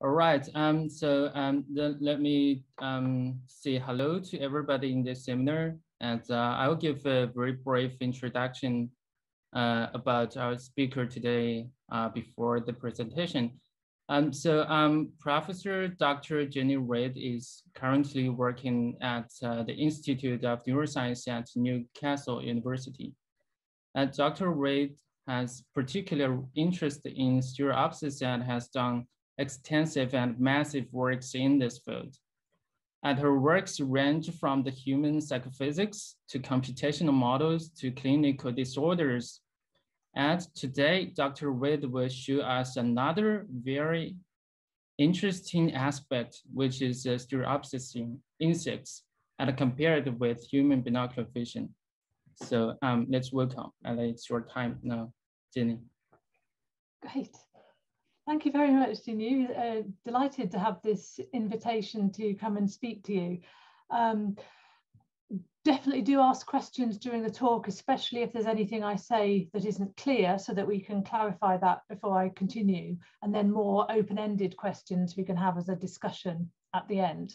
All right, um, so um, let me um, say hello to everybody in this seminar. And uh, I'll give a very brief introduction uh, about our speaker today uh, before the presentation. Um, so um, Professor Dr. Jenny Read is currently working at uh, the Institute of Neuroscience at Newcastle University. And Dr. Read has particular interest in stereopsis and has done extensive and massive works in this field. And her works range from the human psychophysics to computational models to clinical disorders. And today, Dr. Read will show us another very interesting aspect, which is uh, stereopsis in insects and compared with human binocular vision. So um, let's welcome, and it's your time now, Jenny. Great. Thank you very much, Jinu. Uh, delighted to have this invitation to come and speak to you. Um, definitely do ask questions during the talk, especially if there's anything I say that isn't clear so that we can clarify that before I continue. And then more open-ended questions we can have as a discussion at the end.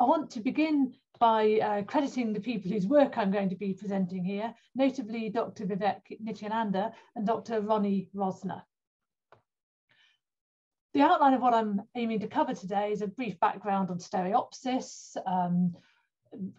I want to begin by uh, crediting the people whose work I'm going to be presenting here, notably Dr. Vivek Nityananda and Dr. Ronnie Rosner. The outline of what I'm aiming to cover today is a brief background on stereopsis, um,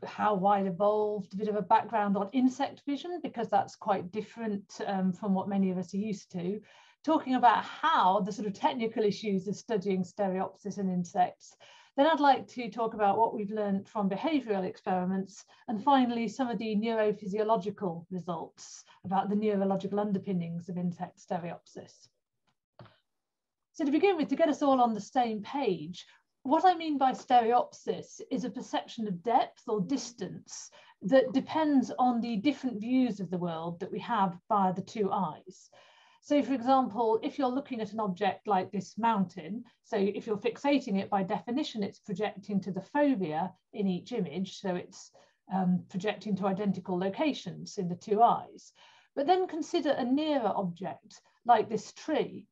how wide evolved, a bit of a background on insect vision, because that's quite different um, from what many of us are used to, talking about how the sort of technical issues of studying stereopsis in insects. Then I'd like to talk about what we've learned from behavioural experiments, and finally some of the neurophysiological results about the neurological underpinnings of insect stereopsis. So to begin with, to get us all on the same page, what I mean by stereopsis is a perception of depth or distance that depends on the different views of the world that we have via the two eyes. So for example, if you're looking at an object like this mountain, so if you're fixating it by definition, it's projecting to the fovea in each image. So it's um, projecting to identical locations in the two eyes. But then consider a nearer object like this tree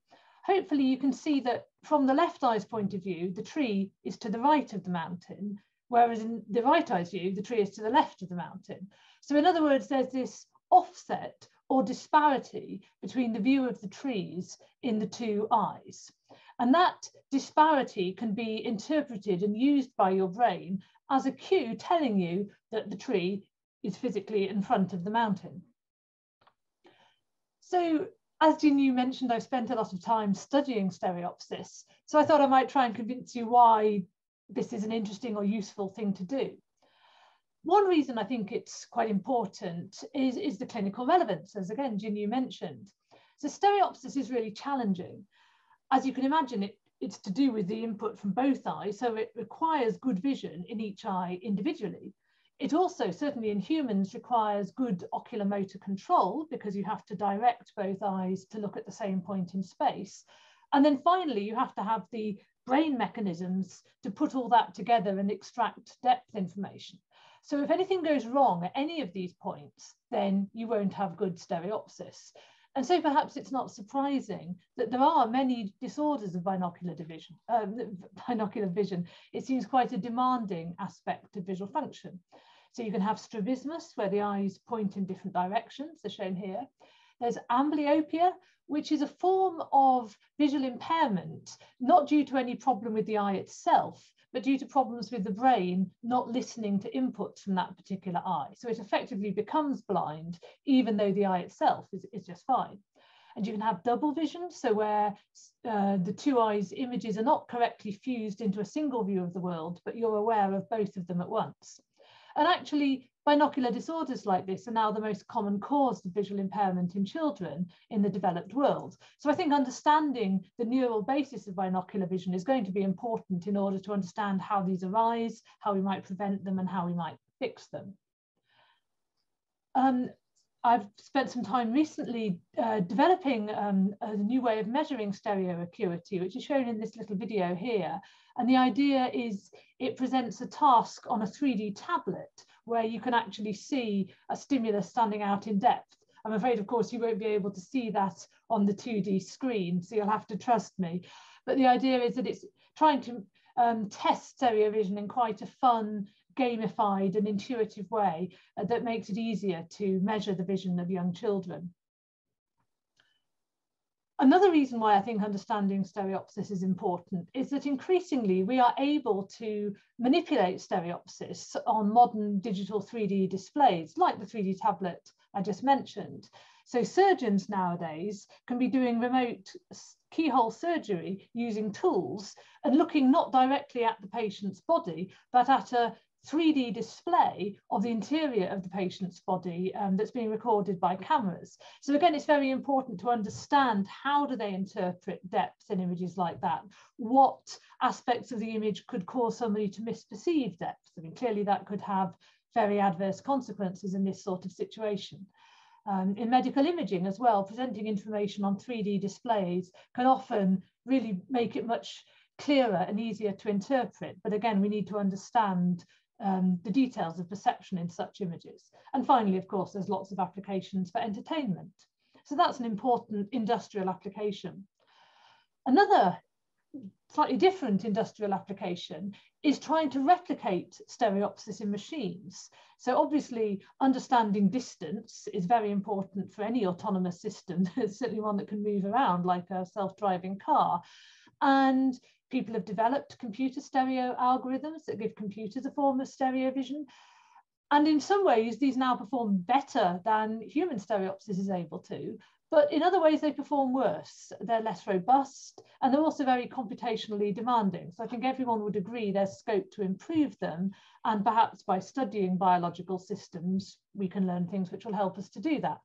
hopefully you can see that from the left eye's point of view, the tree is to the right of the mountain, whereas in the right eye's view, the tree is to the left of the mountain. So in other words, there's this offset or disparity between the view of the trees in the two eyes. And that disparity can be interpreted and used by your brain as a cue telling you that the tree is physically in front of the mountain. So as Jin mentioned, I've spent a lot of time studying stereopsis. So I thought I might try and convince you why this is an interesting or useful thing to do. One reason I think it's quite important is, is the clinical relevance, as again, Jin mentioned. So stereopsis is really challenging. As you can imagine, it, it's to do with the input from both eyes, so it requires good vision in each eye individually. It also, certainly in humans, requires good ocular motor control because you have to direct both eyes to look at the same point in space. And then finally, you have to have the brain mechanisms to put all that together and extract depth information. So if anything goes wrong at any of these points, then you won't have good stereopsis. And so perhaps it's not surprising that there are many disorders of binocular division, uh, binocular vision. It seems quite a demanding aspect of visual function. So you can have strabismus, where the eyes point in different directions, as shown here. There's amblyopia, which is a form of visual impairment, not due to any problem with the eye itself, but due to problems with the brain not listening to inputs from that particular eye. So it effectively becomes blind, even though the eye itself is, is just fine. And you can have double vision, so where uh, the two eyes images are not correctly fused into a single view of the world, but you're aware of both of them at once. And actually, binocular disorders like this are now the most common cause of visual impairment in children in the developed world. So I think understanding the neural basis of binocular vision is going to be important in order to understand how these arise, how we might prevent them, and how we might fix them. Um, I've spent some time recently uh, developing um, a new way of measuring stereo acuity, which is shown in this little video here. And the idea is it presents a task on a 3D tablet where you can actually see a stimulus standing out in depth I'm afraid, of course, you won't be able to see that on the 2D screen, so you'll have to trust me. But the idea is that it's trying to um, test stereo vision in quite a fun, gamified and intuitive way uh, that makes it easier to measure the vision of young children. Another reason why I think understanding stereopsis is important is that increasingly we are able to manipulate stereopsis on modern digital 3D displays, like the 3D tablet I just mentioned. So surgeons nowadays can be doing remote keyhole surgery using tools and looking not directly at the patient's body, but at a 3D display of the interior of the patient's body um, that's being recorded by cameras. So again, it's very important to understand how do they interpret depth in images like that? What aspects of the image could cause somebody to misperceive depth? I mean, clearly that could have very adverse consequences in this sort of situation. Um, in medical imaging as well, presenting information on 3D displays can often really make it much clearer and easier to interpret. But again, we need to understand um, the details of perception in such images. And finally, of course, there's lots of applications for entertainment. So that's an important industrial application. Another slightly different industrial application is trying to replicate stereopsis in machines. So obviously understanding distance is very important for any autonomous system, certainly one that can move around like a self-driving car. And people have developed computer stereo algorithms that give computers a form of stereo vision. And in some ways, these now perform better than human stereopsis is able to. But in other ways, they perform worse. They're less robust and they're also very computationally demanding. So I think everyone would agree there's scope to improve them. And perhaps by studying biological systems, we can learn things which will help us to do that.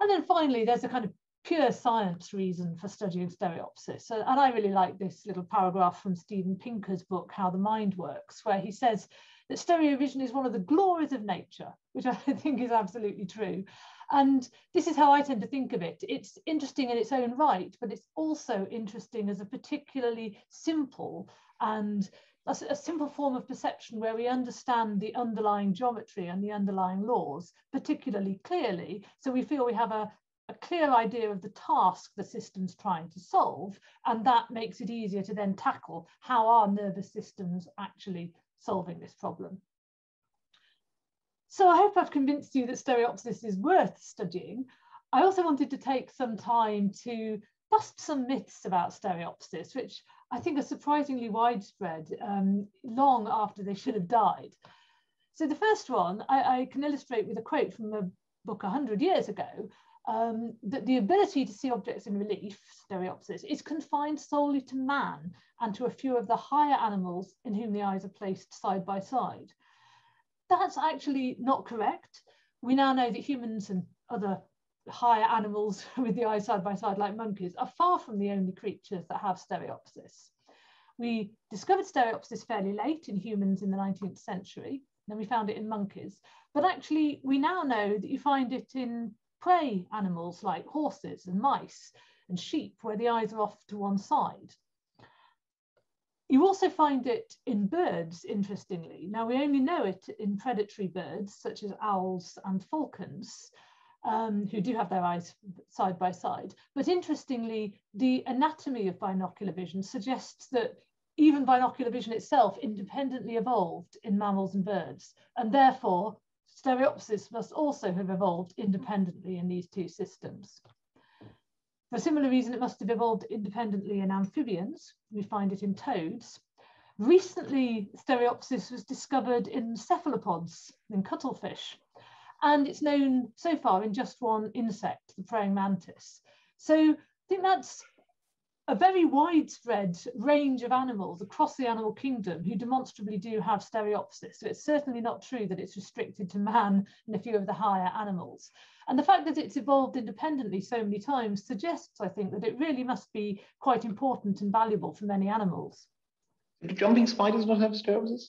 And then finally, there's a kind of pure science reason for studying stereopsis. So, and I really like this little paragraph from Steven Pinker's book, How the Mind Works, where he says that stereo vision is one of the glories of nature, which I think is absolutely true. And this is how I tend to think of it. It's interesting in its own right, but it's also interesting as a particularly simple and a, a, simple form of perception where we understand the underlying geometry and the underlying laws particularly clearly. So we feel we have a, a clear idea of the task the system's trying to solve, and that makes it easier to then tackle how our nervous systems actually solving this problem. So I hope I've convinced you that stereopsis is worth studying. I also wanted to take some time to bust some myths about stereopsis, which I think are surprisingly widespread um, long after they should have died. So the first one I, I can illustrate with a quote from a book 100 years ago, um, that the ability to see objects in relief, stereopsis, is confined solely to man and to a few of the higher animals in whom the eyes are placed side by side. That's actually not correct. We now know that humans and other higher animals with the eyes side by side, like monkeys, are far from the only creatures that have stereopsis. We discovered stereopsis fairly late in humans in the 19th century, then we found it in monkeys. But actually, we now know that you find it in prey animals like horses and mice and sheep, where the eyes are off to one side. You also find it in birds, interestingly. Now, we only know it in predatory birds, such as owls and falcons, um, who do have their eyes side by side. But interestingly, the anatomy of binocular vision suggests that even binocular vision itself independently evolved in mammals and birds, and therefore stereopsis must also have evolved independently in these two systems. For a similar reason, it must have evolved independently in amphibians. We find it in toads. Recently, stereopsis was discovered in cephalopods, in cuttlefish, and it's known so far in just one insect, the praying mantis. So I think that's a very widespread range of animals across the animal kingdom who demonstrably do have stereopsis. So it's certainly not true that it's restricted to man and a few of the higher animals. And the fact that it's evolved independently so many times suggests, I think, that it really must be quite important and valuable for many animals. Do jumping spiders not have stereopsis?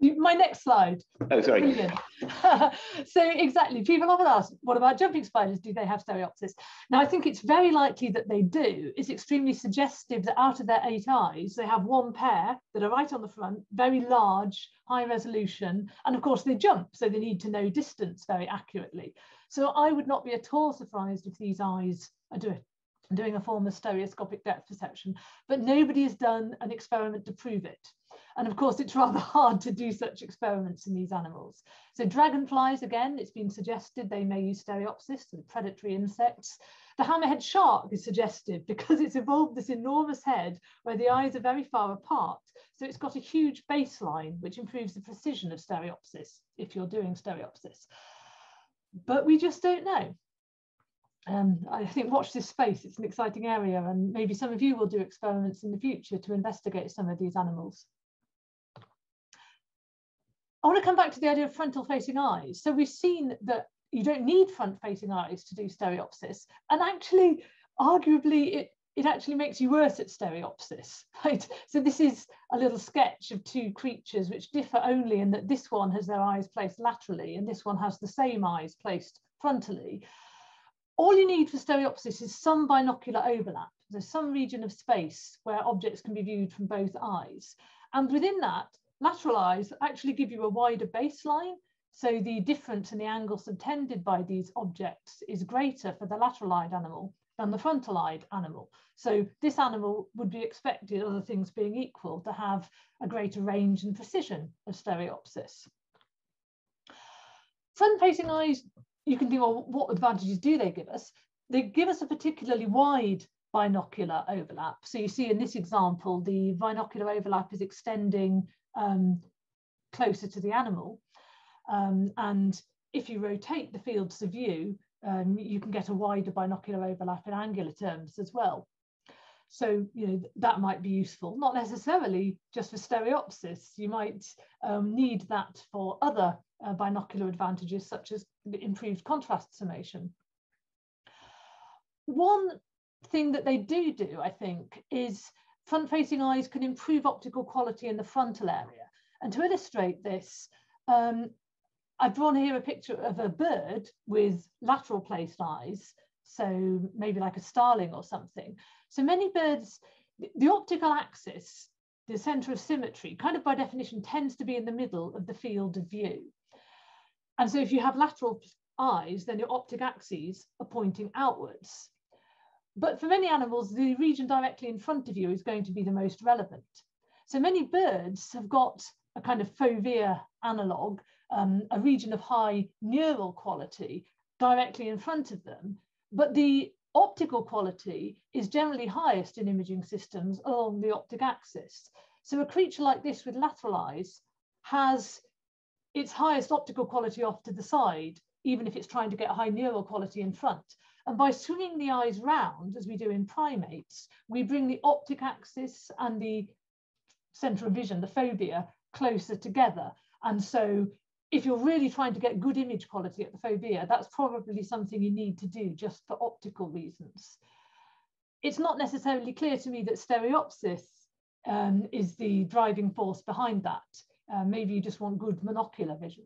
My next slide. Oh, sorry. so exactly, people often ask, what about jumping spiders? Do they have stereopsis? Now, I think it's very likely that they do. It's extremely suggestive that out of their eight eyes, they have one pair that are right on the front, very large, high resolution, and of course they jump, so they need to know distance very accurately. So I would not be at all surprised if these eyes are doing doing a form of stereoscopic depth perception, but nobody has done an experiment to prove it. And of course, it's rather hard to do such experiments in these animals. So dragonflies, again, it's been suggested they may use stereopsis, so predatory insects. The hammerhead shark is suggestive because it's evolved this enormous head where the eyes are very far apart. So it's got a huge baseline, which improves the precision of stereopsis if you're doing stereopsis. But we just don't know. Um, I think watch this space, it's an exciting area and maybe some of you will do experiments in the future to investigate some of these animals. I want to come back to the idea of frontal facing eyes. So we've seen that you don't need front facing eyes to do stereopsis and actually arguably it it actually makes you worse at stereopsis, right? So this is a little sketch of two creatures which differ only in that this one has their eyes placed laterally and this one has the same eyes placed frontally all you need for stereopsis is some binocular overlap. There's some region of space where objects can be viewed from both eyes. And within that, lateral eyes actually give you a wider baseline. So the difference in the angle subtended by these objects is greater for the lateral-eyed animal than the frontal-eyed animal. So this animal would be expected, other things being equal, to have a greater range and precision of stereopsis. Front-facing eyes you can think, well, what advantages do they give us? They give us a particularly wide binocular overlap. So you see in this example, the binocular overlap is extending um, closer to the animal. Um, and if you rotate the fields of view, um, you can get a wider binocular overlap in angular terms as well. So, you know, that might be useful, not necessarily just for stereopsis. You might um, need that for other uh, binocular advantages such as improved contrast summation. One thing that they do do, I think, is front-facing eyes can improve optical quality in the frontal area. And to illustrate this, um, I've drawn here a picture of a bird with lateral placed eyes, so maybe like a starling or something. So many birds, the optical axis, the center of symmetry, kind of by definition, tends to be in the middle of the field of view. And so if you have lateral eyes, then your optic axes are pointing outwards. But for many animals, the region directly in front of you is going to be the most relevant. So many birds have got a kind of fovea analog, um, a region of high neural quality directly in front of them. But the optical quality is generally highest in imaging systems along the optic axis. So a creature like this with lateral eyes has its highest optical quality off to the side, even if it's trying to get high neural quality in front. And by swinging the eyes round, as we do in primates, we bring the optic axis and the central vision, the fovea, closer together. And so if you're really trying to get good image quality at the fovea, that's probably something you need to do just for optical reasons. It's not necessarily clear to me that stereopsis um, is the driving force behind that. Uh, maybe you just want good monocular vision.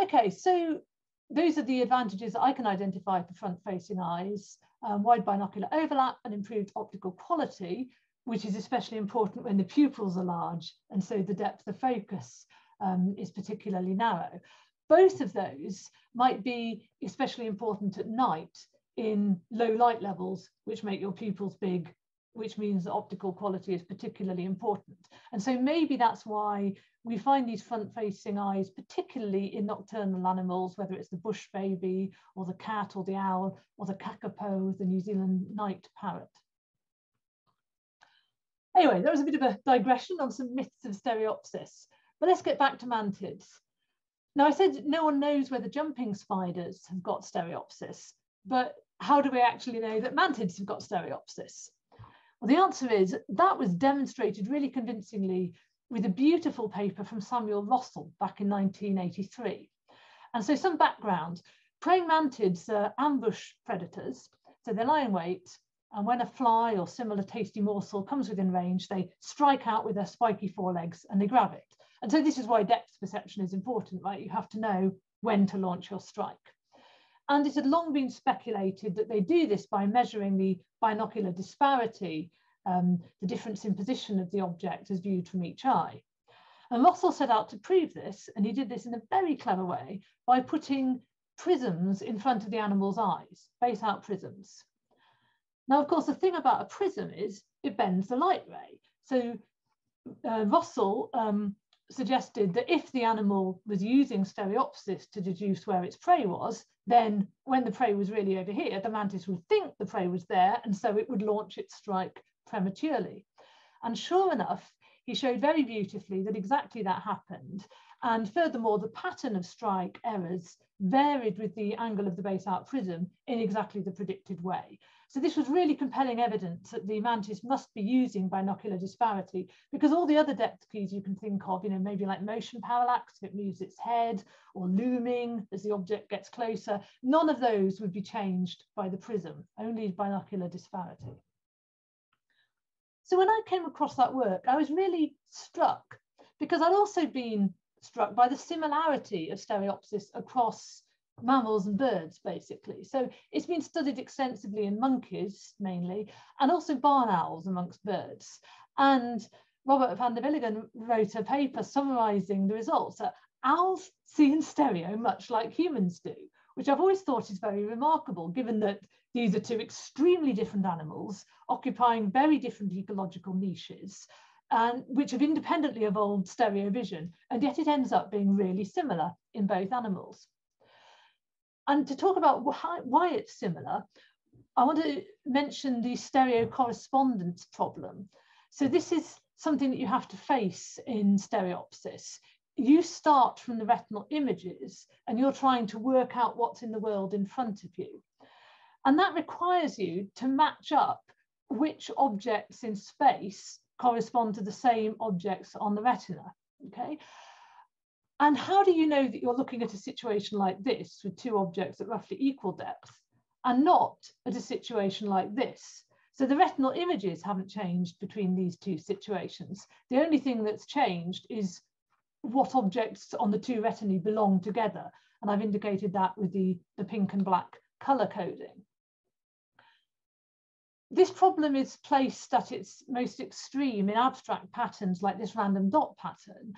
Okay, so those are the advantages that I can identify for front-facing eyes, um, wide binocular overlap and improved optical quality, which is especially important when the pupils are large, and so the depth of focus um, is particularly narrow. Both of those might be especially important at night in low light levels, which make your pupils big which means that optical quality is particularly important. And so maybe that's why we find these front-facing eyes, particularly in nocturnal animals, whether it's the bush baby or the cat or the owl or the kakapo, the New Zealand night parrot. Anyway, that was a bit of a digression on some myths of stereopsis, but let's get back to mantids. Now I said no one knows whether jumping spiders have got stereopsis, but how do we actually know that mantids have got stereopsis? Well, the answer is that was demonstrated really convincingly with a beautiful paper from Samuel Rossel back in 1983. And so some background, praying mantids are ambush predators. So they lie in wait And when a fly or similar tasty morsel comes within range, they strike out with their spiky forelegs and they grab it. And so this is why depth perception is important, right? You have to know when to launch your strike. And it had long been speculated that they do this by measuring the binocular disparity, um, the difference in position of the object as viewed from each eye. And Rossel set out to prove this, and he did this in a very clever way by putting prisms in front of the animal's eyes, base out prisms. Now, of course, the thing about a prism is it bends the light ray. So uh, Rossel um, suggested that if the animal was using stereopsis to deduce where its prey was, then when the prey was really over here, the mantis would think the prey was there, and so it would launch its strike prematurely. And sure enough, he showed very beautifully that exactly that happened. And furthermore, the pattern of strike errors varied with the angle of the base out prism in exactly the predicted way. So this was really compelling evidence that the mantis must be using binocular disparity because all the other depth cues you can think of, you know, maybe like motion parallax, if it moves its head, or looming as the object gets closer, none of those would be changed by the prism, only binocular disparity. So when I came across that work, I was really struck because I'd also been struck by the similarity of stereopsis across mammals and birds, basically. So it's been studied extensively in monkeys mainly, and also barn owls amongst birds. And Robert van der Willigen wrote a paper summarizing the results that owls see in stereo much like humans do, which I've always thought is very remarkable, given that these are two extremely different animals occupying very different ecological niches and which have independently evolved stereo vision, and yet it ends up being really similar in both animals. And to talk about why, it's similar, I want to mention the stereo correspondence problem. So this is something that you have to face in stereopsis. You start from the retinal images and you're trying to work out what's in the world in front of you. And that requires you to match up which objects in space correspond to the same objects on the retina, okay? And how do you know that you're looking at a situation like this with two objects at roughly equal depth and not at a situation like this? So the retinal images haven't changed between these two situations. The only thing that's changed is what objects on the two retinae belong together. And I've indicated that with the, the pink and black color coding. This problem is placed at its most extreme in abstract patterns like this random dot pattern,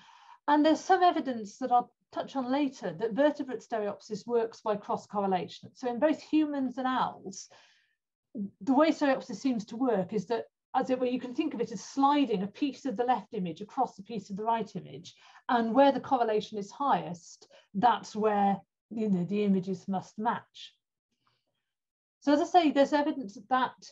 and there's some evidence that I'll touch on later that vertebrate stereopsis works by cross correlation. So in both humans and owls, the way stereopsis seems to work is that as it were, you can think of it as sliding a piece of the left image across a piece of the right image. And where the correlation is highest, that's where you know, the images must match. So as I say, there's evidence that that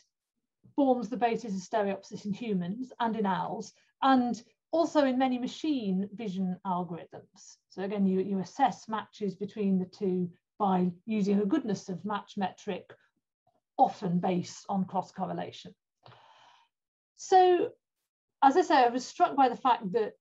forms the basis of stereopsis in humans and in owls. And also in many machine vision algorithms. So again, you, you assess matches between the two by using a goodness of match metric, often based on cross correlation. So as I say, I was struck by the fact that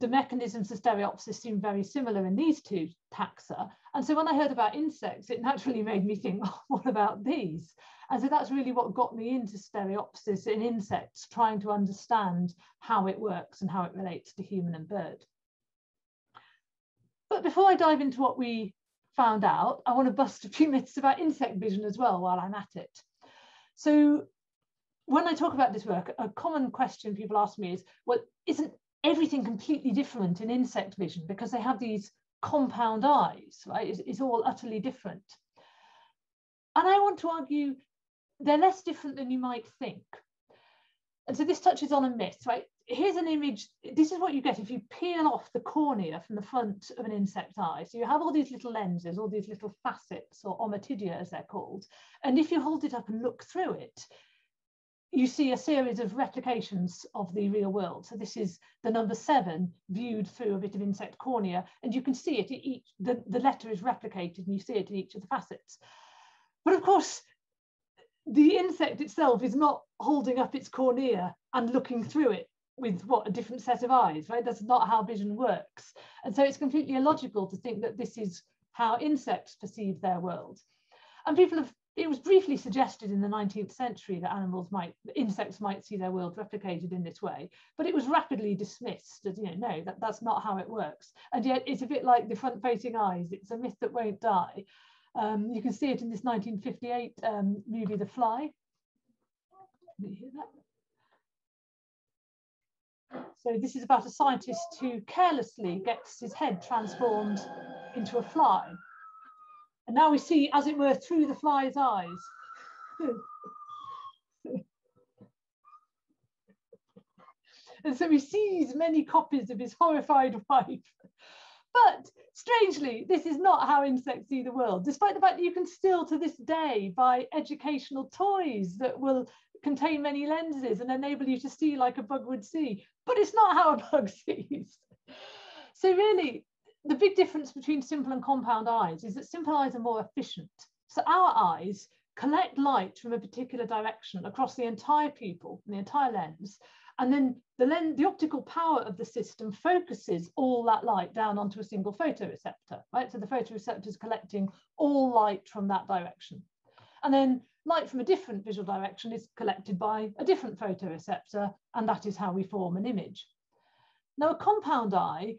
the mechanisms of stereopsis seem very similar in these two taxa. And so when I heard about insects, it naturally made me think, oh, what about these? And so that's really what got me into stereopsis in insects, trying to understand how it works and how it relates to human and bird. But before I dive into what we found out, I want to bust a few myths about insect vision as well while I'm at it. So when I talk about this work, a common question people ask me is, well, isn't everything completely different in insect vision because they have these compound eyes, right? It's, it's all utterly different. And I want to argue they're less different than you might think. And so this touches on a myth, right? Here's an image. This is what you get if you peel off the cornea from the front of an insect eye. So you have all these little lenses, all these little facets or ommatidia as they're called. And if you hold it up and look through it, you see a series of replications of the real world. So this is the number seven viewed through a bit of insect cornea, and you can see it, each, the, the letter is replicated and you see it in each of the facets. But of course, the insect itself is not holding up its cornea and looking through it with what a different set of eyes, right? That's not how vision works. And so it's completely illogical to think that this is how insects perceive their world. And people have it was briefly suggested in the 19th century that animals might, insects might see their world replicated in this way, but it was rapidly dismissed as, you know, no, that, that's not how it works. And yet it's a bit like the front facing eyes. It's a myth that won't die. Um, you can see it in this 1958 um, movie, The Fly. So this is about a scientist who carelessly gets his head transformed into a fly. And now we see, as it were, through the fly's eyes. and so he sees many copies of his horrified wife. But strangely, this is not how insects see the world, despite the fact that you can still to this day buy educational toys that will contain many lenses and enable you to see like a bug would see. But it's not how a bug sees. So really, the big difference between simple and compound eyes is that simple eyes are more efficient. So our eyes collect light from a particular direction across the entire pupil, the entire lens, and then the, lens, the optical power of the system focuses all that light down onto a single photoreceptor, right? So the photoreceptor is collecting all light from that direction. And then light from a different visual direction is collected by a different photoreceptor, and that is how we form an image. Now, a compound eye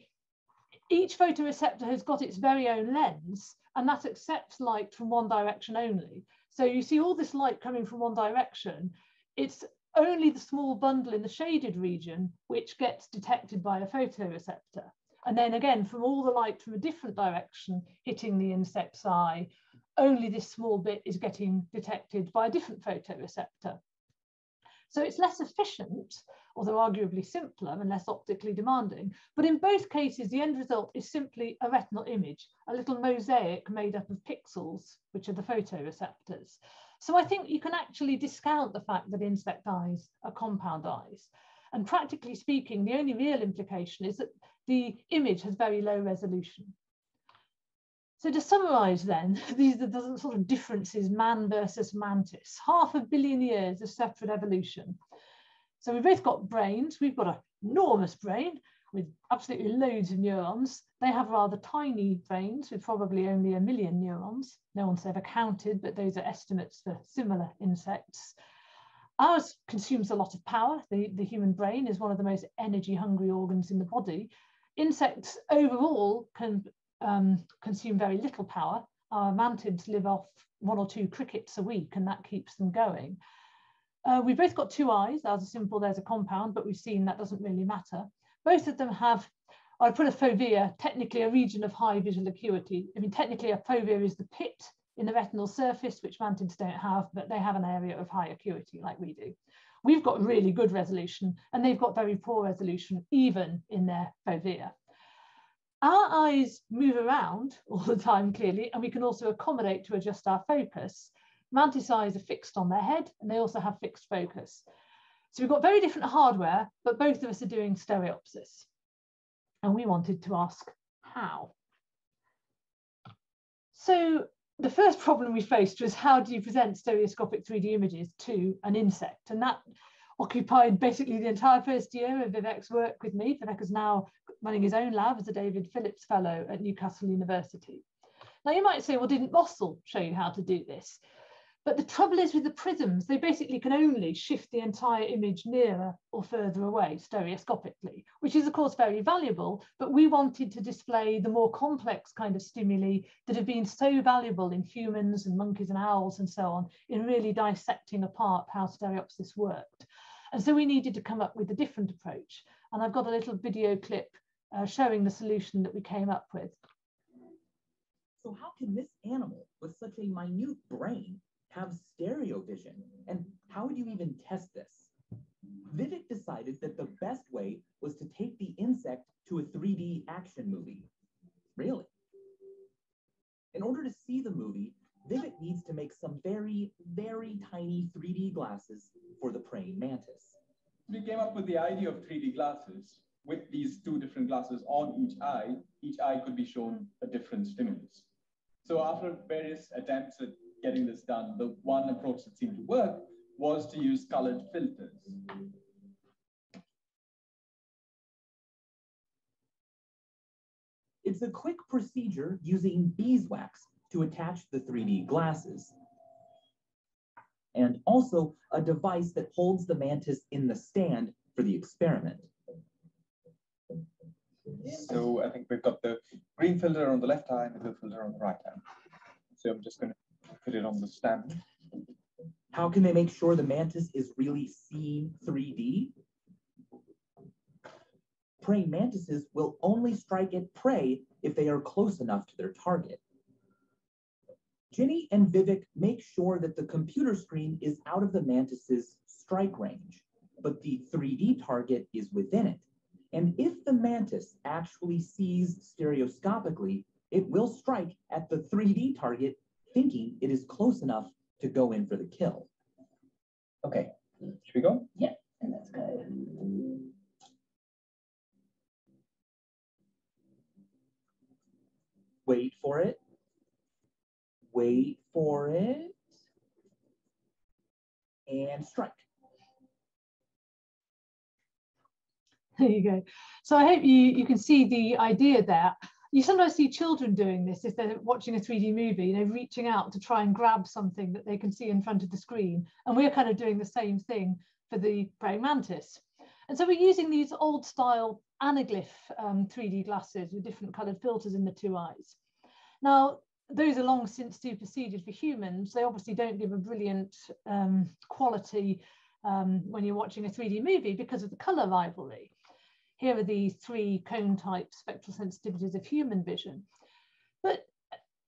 each photoreceptor has got its very own lens and that accepts light from one direction only. So you see all this light coming from one direction. It's only the small bundle in the shaded region which gets detected by a photoreceptor. And then again, from all the light from a different direction hitting the insect's eye, only this small bit is getting detected by a different photoreceptor. So it's less efficient, although arguably simpler and less optically demanding. But in both cases, the end result is simply a retinal image, a little mosaic made up of pixels, which are the photoreceptors. So I think you can actually discount the fact that insect eyes are compound eyes. And practically speaking, the only real implication is that the image has very low resolution. So to summarize then, these are the sort of differences man versus mantis, half a billion years of separate evolution. So we've both got brains, we've got an enormous brain with absolutely loads of neurons. They have rather tiny brains with probably only a million neurons. No one's ever counted, but those are estimates for similar insects. Ours consumes a lot of power. The, the human brain is one of the most energy hungry organs in the body. Insects overall can um, consume very little power. Our mantids live off one or two crickets a week and that keeps them going. Uh, we've both got two eyes, Ours a simple, there's a compound, but we've seen that doesn't really matter. Both of them have, I put a fovea, technically a region of high visual acuity. I mean, technically a fovea is the pit in the retinal surface, which mantids don't have, but they have an area of high acuity like we do. We've got really good resolution and they've got very poor resolution, even in their fovea. Our eyes move around all the time, clearly, and we can also accommodate to adjust our focus. Mantis eyes are fixed on their head, and they also have fixed focus. So we've got very different hardware, but both of us are doing stereopsis. And we wanted to ask how. So the first problem we faced was how do you present stereoscopic 3D images to an insect? And that occupied basically the entire first year of Vivek's work with me. Vivek is now running his own lab as a David Phillips Fellow at Newcastle University. Now you might say, well, didn't Rossel show you how to do this? But the trouble is with the prisms, they basically can only shift the entire image nearer or further away stereoscopically, which is of course very valuable, but we wanted to display the more complex kind of stimuli that have been so valuable in humans and monkeys and owls and so on, in really dissecting apart how stereopsis worked. And so we needed to come up with a different approach. And I've got a little video clip uh, showing the solution that we came up with. So how can this animal with such a minute brain have stereo vision? And how would you even test this? Vivek decided that the best way was to take the insect to a 3D action movie. Really? In order to see the movie, Vivek needs to make some very, very tiny 3D glasses for the praying mantis. We came up with the idea of 3D glasses. With these two different glasses on each eye, each eye could be shown a different stimulus. So after various attempts at getting this done, the one approach that seemed to work was to use colored filters. It's a quick procedure using beeswax to attach the 3D glasses. and also a device that holds the mantis in the stand for the experiment. So I think we've got the green filter on the left eye and the blue filter on the right eye. So I'm just going to put it on the stand. How can they make sure the mantis is really seen 3D? Praying mantises will only strike at prey if they are close enough to their target. Jenny and Vivek make sure that the computer screen is out of the mantis's strike range, but the 3D target is within it. And if the mantis actually sees stereoscopically, it will strike at the 3D target, thinking it is close enough to go in for the kill. Okay, should we go? Yeah, and that's good. Wait for it. Wait for it. And strike. There you go. So I hope you, you can see the idea there. You sometimes see children doing this if they're watching a 3D movie, you know, reaching out to try and grab something that they can see in front of the screen. And we're kind of doing the same thing for the praying mantis. And so we're using these old style anaglyph um, 3D glasses with different colored filters in the two eyes. Now, those are long since superseded for humans. They obviously don't give a brilliant um, quality um, when you're watching a 3D movie because of the color rivalry. Here are the three cone type spectral sensitivities of human vision. But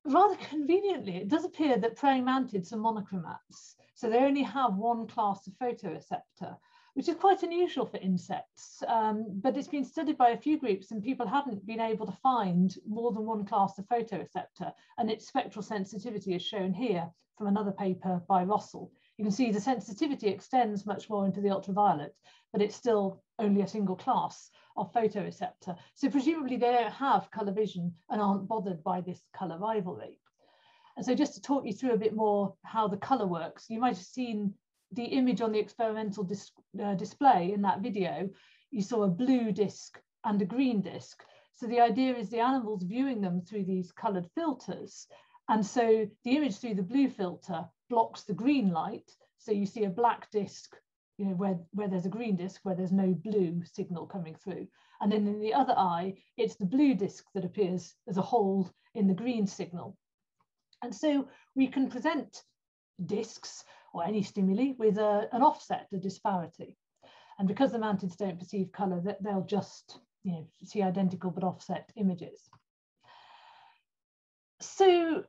rather conveniently, it does appear that praying mantids are monochromats. So they only have one class of photoreceptor, which is quite unusual for insects. Um, but it's been studied by a few groups and people haven't been able to find more than one class of photoreceptor. And its spectral sensitivity is shown here from another paper by Rossel. You can see the sensitivity extends much more into the ultraviolet, but it's still only a single class of photoreceptor. So presumably they don't have colour vision and aren't bothered by this colour rivalry. And so just to talk you through a bit more how the colour works, you might have seen the image on the experimental dis uh, display in that video. You saw a blue disc and a green disc. So the idea is the animals viewing them through these coloured filters. And so the image through the blue filter blocks the green light. So you see a black disc you know, where, where there's a green disk, where there's no blue signal coming through. And then in the other eye, it's the blue disk that appears as a hole in the green signal. And so we can present disks or any stimuli with a, an offset, a disparity. And because the mantids don't perceive that they'll just you know, see identical but offset images. So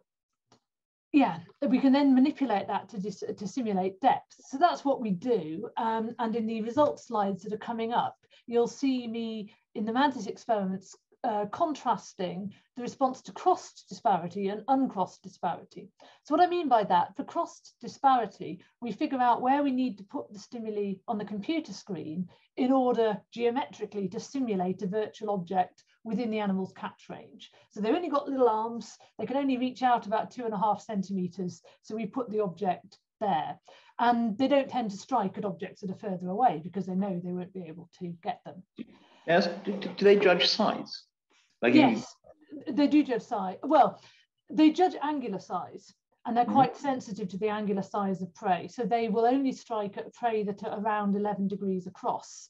yeah, we can then manipulate that to, dis, to simulate depth. So that's what we do. Um, and in the results slides that are coming up, you'll see me in the Mantis experiments uh, contrasting the response to crossed disparity and uncrossed disparity. So what I mean by that, for crossed disparity, we figure out where we need to put the stimuli on the computer screen in order geometrically to simulate a virtual object within the animal's catch range. So they've only got little arms, they can only reach out about two and a half centimeters. So we put the object there. And they don't tend to strike at objects that are further away because they know they won't be able to get them. Yes, do, do they judge size? Like yes, you... they do judge size. Well, they judge angular size and they're mm-hmm. quite sensitive to the angular size of prey. So they will only strike at prey that are around 11 degrees across.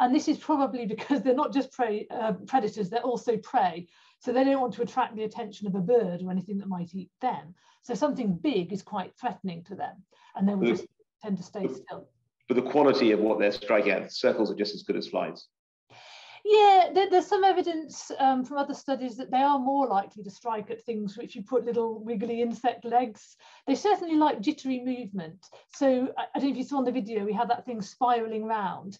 And this is probably because they're not just prey, uh, predators, they're also prey. So they don't want to attract the attention of a bird or anything that might eat them. So something big is quite threatening to them and they will just tend to stay still. But the quality of what they're striking at, circles are just as good as flies. Yeah, there, there's some evidence um, from other studies that they are more likely to strike at things which you put little wiggly insect legs. They certainly like jittery movement. So I, I don't know if you saw in the video, we had that thing spiraling round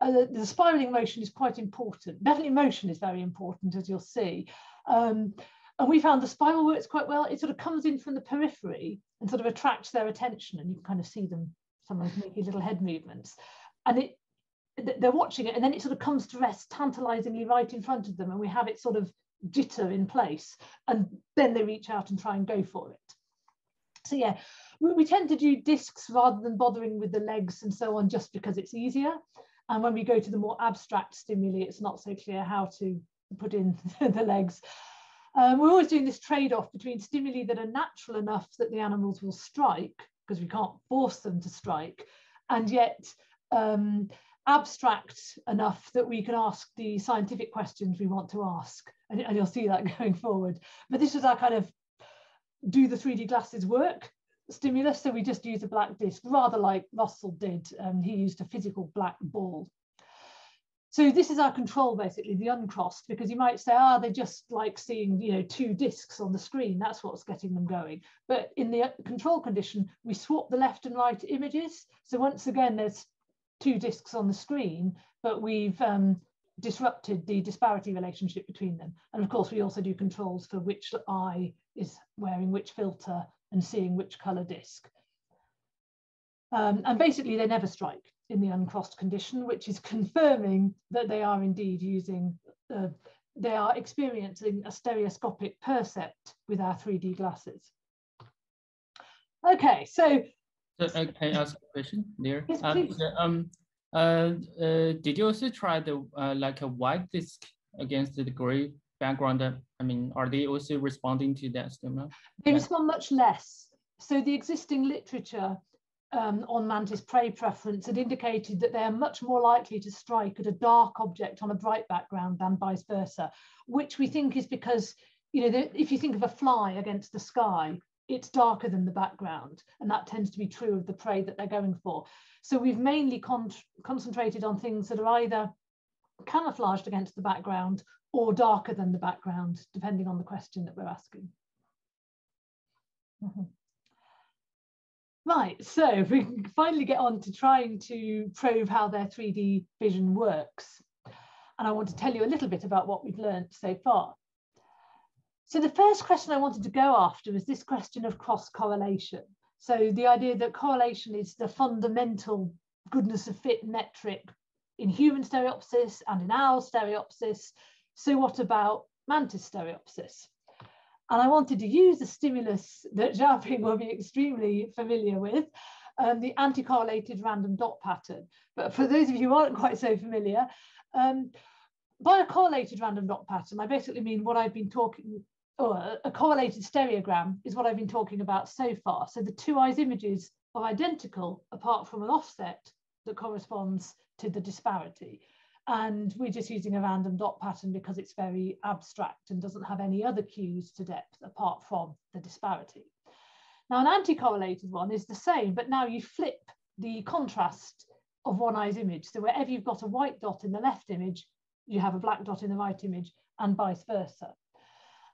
uh, the, spiraling motion is quite important. Definitely motion is very important, as you'll see. Um, and we found the spiral works quite well. It sort of comes in from the periphery and sort of attracts their attention, and you can kind of see them sometimes making little head movements. And it they're watching it, and then it sort of comes to rest tantalizingly right in front of them, and we have it sort of jitter in place, and then they reach out and try and go for it. So yeah, we, we tend to do discs rather than bothering with the legs and so on, just because it's easier. And when we go to the more abstract stimuli, it's not so clear how to put in the legs. Um, we're always doing this trade-off between stimuli that are natural enough that the animals will strike, because we can't force them to strike, and yet um, abstract enough that we can ask the scientific questions we want to ask. And, and you'll see that going forward. But this is our kind of do the 3D glasses work stimulus. So we just use a black disc, rather like Rossel did. Um, he used a physical black ball. So this is our control, basically, the uncrossed, because you might say, ah, oh, they just like seeing, you know, two discs on the screen. That's what's getting them going. But in the control condition, we swap the left and right images. So once again, there's two discs on the screen, but we've um, disrupted the disparity relationship between them. And of course, we also do controls for which eye is wearing which filter and seeing which color disc. Um, and basically, they never strike in the uncrossed condition, which is confirming that they are indeed using, uh, they are experiencing a stereoscopic percept with our 3D glasses. Okay, so so, uh, can I ask a question there? Yes, um, please. um, uh, uh, did you also try the uh, like a white disk against the gray background? I mean, are they also responding to that stimuli? They Yeah. respond much less. So the existing literature um, on mantis prey preference had indicated that they are much more likely to strike at a dark object on a bright background than vice versa, which we think is because, you know, the, if you think of a fly against the sky, it's darker than the background, and that tends to be true of the prey that they're going for. So we've mainly con concentrated on things that are either camouflaged against the background or darker than the background, depending on the question that we're asking. Mm -hmm. Right, so if we can finally get on to trying to probe how their 3D vision works. And I want to tell you a little bit about what we've learned so far. So the first question I wanted to go after was this question of cross correlation. So the idea that correlation is the fundamental goodness of fit metric in human stereopsis and in owl stereopsis. So what about mantis stereopsis? And I wanted to use a stimulus that Xiaoping will be extremely familiar with, um, the anti-correlated random dot pattern. But for those of you who aren't quite so familiar, um, by a correlated random dot pattern, I basically mean what I've been talking, or a correlated stereogram is what I've been talking about so far. So the two eyes images are identical apart from an offset that corresponds to the disparity. And we're just using a random dot pattern because it's very abstract and doesn't have any other cues to depth apart from the disparity. Now an anti-correlated one is the same, but now you flip the contrast of one eye's image. So wherever you've got a white dot in the left image, you have a black dot in the right image and vice versa.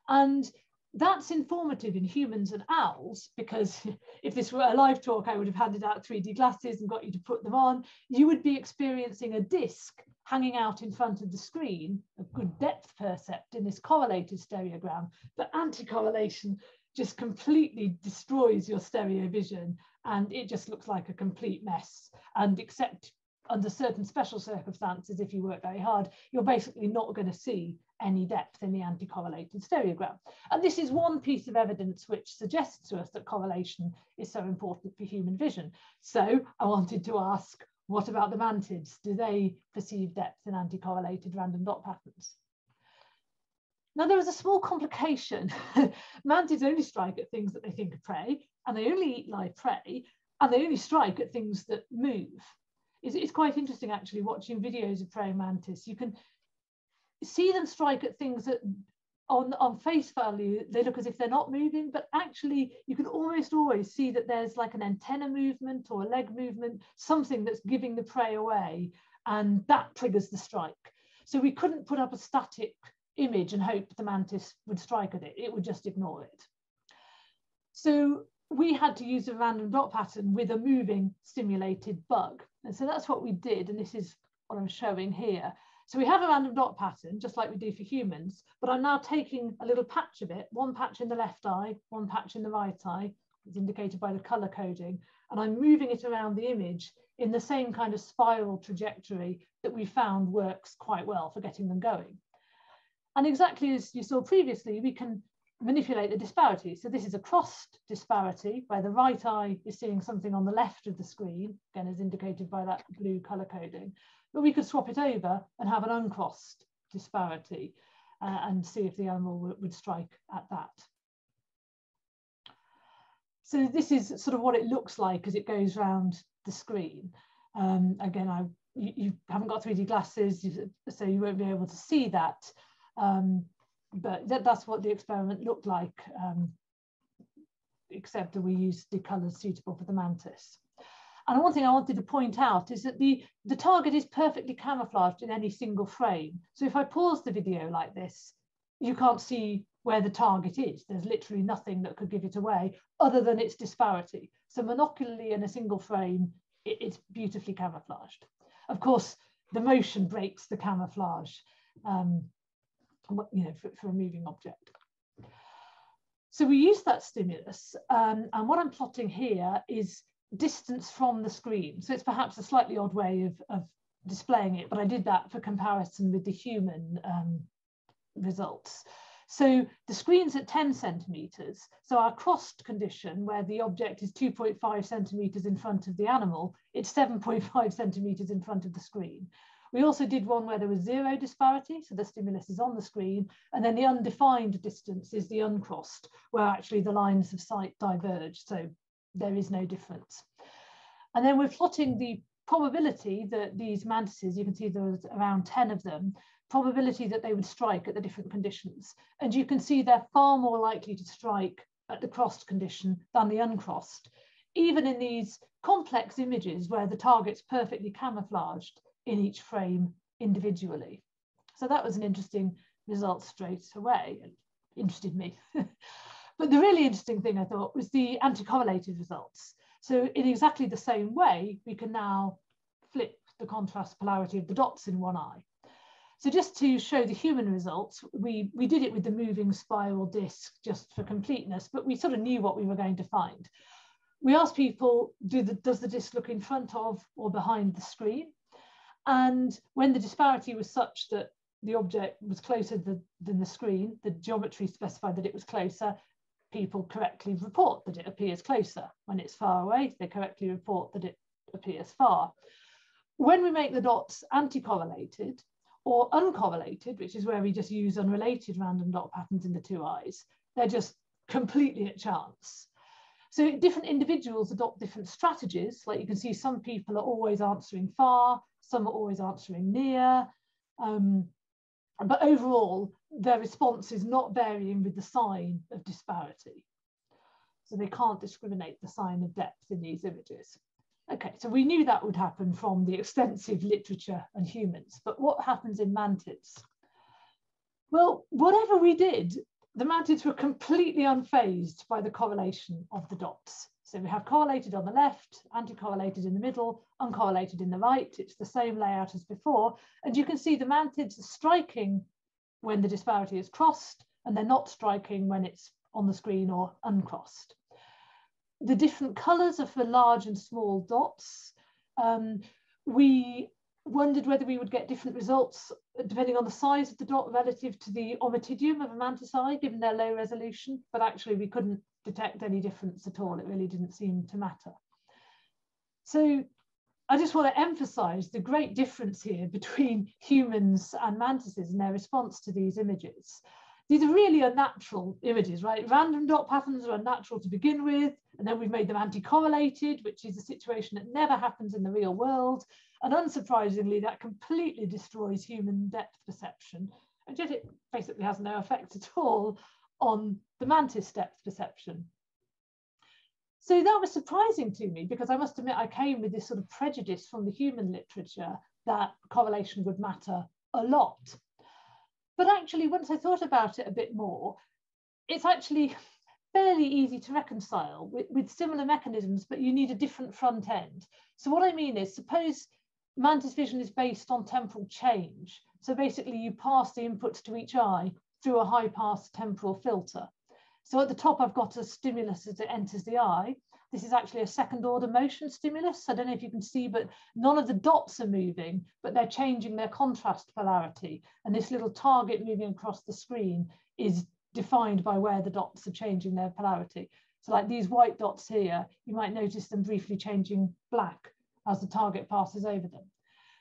And that's informative in humans and owls because if this were a live talk, I would have handed out 3D glasses and got you to put them on. You would be experiencing a disc hanging out in front of the screen, a good depth percept in this correlated stereogram, but anti-correlation just completely destroys your stereo vision and it just looks like a complete mess. And except under certain special circumstances, if you work very hard, you're basically not going to see any depth in the anti-correlated stereogram. And this is one piece of evidence which suggests to us that correlation is so important for human vision. So I wanted to ask, what about the mantids? Do they perceive depth in anti-correlated random dot patterns? Now there is a small complication. mantids only strike at things that they think are prey, and they only eat live prey, and they only strike at things that move. It's, it's quite interesting actually watching videos of praying mantis. You can see them strike at things that on, on face value, they look as if they're not moving, but actually you can almost always see that there's like an antenna movement or a leg movement, something that's giving the prey away, and that triggers the strike. So we couldn't put up a static image and hope the mantis would strike at it, it would just ignore it. So we had to use a random dot pattern with a moving stimulated bug. And so that's what we did, and this is what I'm showing here. So we have a random dot pattern, just like we do for humans, but I'm now taking a little patch of it, one patch in the left eye, one patch in the right eye, as indicated by the color coding, and I'm moving it around the image in the same kind of spiral trajectory that we found works quite well for getting them going. And exactly as you saw previously, we can manipulate the disparity. So this is a crossed disparity where the right eye is seeing something on the left of the screen, again as indicated by that blue color coding but we could swap it over and have an uncrossed disparity uh, and see if the animal would strike at that. So this is sort of what it looks like as it goes around the screen. Um, again, I you, you, haven't got 3D glasses, so you won't be able to see that. Um, but that, that's what the experiment looked like, um, except that we used the colours suitable for the mantis. And one thing I wanted to point out is that the, the target is perfectly camouflaged in any single frame. So if I pause the video like this, you can't see where the target is. There's literally nothing that could give it away other than its disparity. So monocularly in a single frame, it, it's beautifully camouflaged. Of course, the motion breaks the camouflage, um, you know, for, for, a moving object. So we use that stimulus, um, and what I'm plotting here is distance from the screen. So it's perhaps a slightly odd way of, of displaying it, but I did that for comparison with the human um, results. So the screen's at 10 centimetres. So our crossed condition, where the object is 2.5 centimetres in front of the animal, it's 7.5 centimetres in front of the screen. We also did one where there was zero disparity, so the stimulus is on the screen, and then the undefined distance is the uncrossed, where actually the lines of sight diverge, so there is no difference. And then we're plotting the probability that these mantises, you can see there there's around 10 of them, probability that they would strike at the different conditions. And you can see they're far more likely to strike at the crossed condition than the uncrossed, even in these complex images where the target's perfectly camouflaged in each frame individually. So that was an interesting result straight away. It interested me. but the really interesting thing I thought was the anti-correlated results. So in exactly the same way, we can now flip the contrast polarity of the dots in one eye. So just to show the human results, we, we did it with the moving spiral disc just for completeness, but we sort of knew what we were going to find. We asked people, do the, does the disc look in front of or behind the screen? And when the disparity was such that the object was closer the, than the screen, the geometry specified that it was closer, people correctly report that it appears closer. When it's far away, they correctly report that it appears far. When we make the dots anti-correlated, or uncorrelated, which is where we just use unrelated random dot patterns in the two eyes. They're just completely at chance. So different individuals adopt different strategies. Like you can see some people are always answering far, some are always answering near. Um, but overall, their response is not varying with the sign of disparity. So they can't discriminate the sign of depth in these images. Okay, so we knew that would happen from the extensive literature on humans, but what happens in mantids? Well, whatever we did, the mantids were completely unfazed by the correlation of the dots. So we have correlated on the left, anti-correlated in the middle, uncorrelated in the right. It's the same layout as before. And you can see the mantids are striking when the disparity is crossed, and they're not striking when it's on the screen or uncrossed the different colors are for large and small dots. Um, we wondered whether we would get different results depending on the size of the dot relative to the ommatidium of a mantis eye, given their low resolution, but actually we couldn't detect any difference at all. It really didn't seem to matter. So I just want to emphasize the great difference here between humans and mantises and their response to these images. These are really unnatural images, right? Random dot patterns are unnatural to begin with, and then we've made them anti-correlated, which is a situation that never happens in the real world. And unsurprisingly, that completely destroys human depth perception. And yet it basically has no effect at all on the mantis depth perception. So that was surprising to me because I must admit I came with this sort of prejudice from the human literature that correlation would matter a lot. But actually, once I thought about it a bit more, it's actually fairly easy to reconcile with, with similar mechanisms, but you need a different front end. So what I mean is, suppose Mantis vision is based on temporal change. So basically you pass the inputs to each eye through a high pass temporal filter. So at the top, I've got a stimulus as it enters the eye. This is actually a second order motion stimulus. I don't know if you can see, but none of the dots are moving, but they're changing their contrast polarity. And this little target moving across the screen is defined by where the dots are changing their polarity. So like these white dots here, you might notice them briefly changing black as the target passes over them.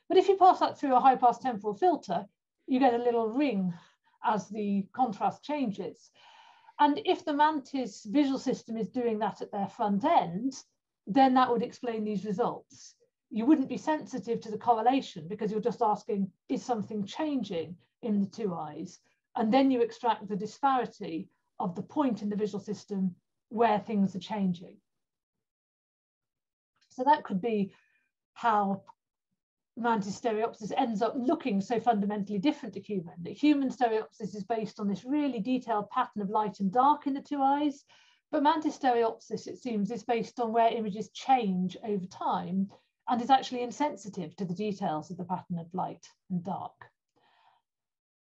But if you pass that through a high pass temporal filter, you get a little ring as the contrast changes. And if the mantis visual system is doing that at their front end, then that would explain these results. You wouldn't be sensitive to the correlation because you're just asking, is something changing in the two eyes? And then you extract the disparity of the point in the visual system where things are changing. So that could be how mantis stereopsis ends up looking so fundamentally different to human. That human stereopsis is based on this really detailed pattern of light and dark in the two eyes, but mantis stereopsis, it seems, is based on where images change over time and is actually insensitive to the details of the pattern of light and dark.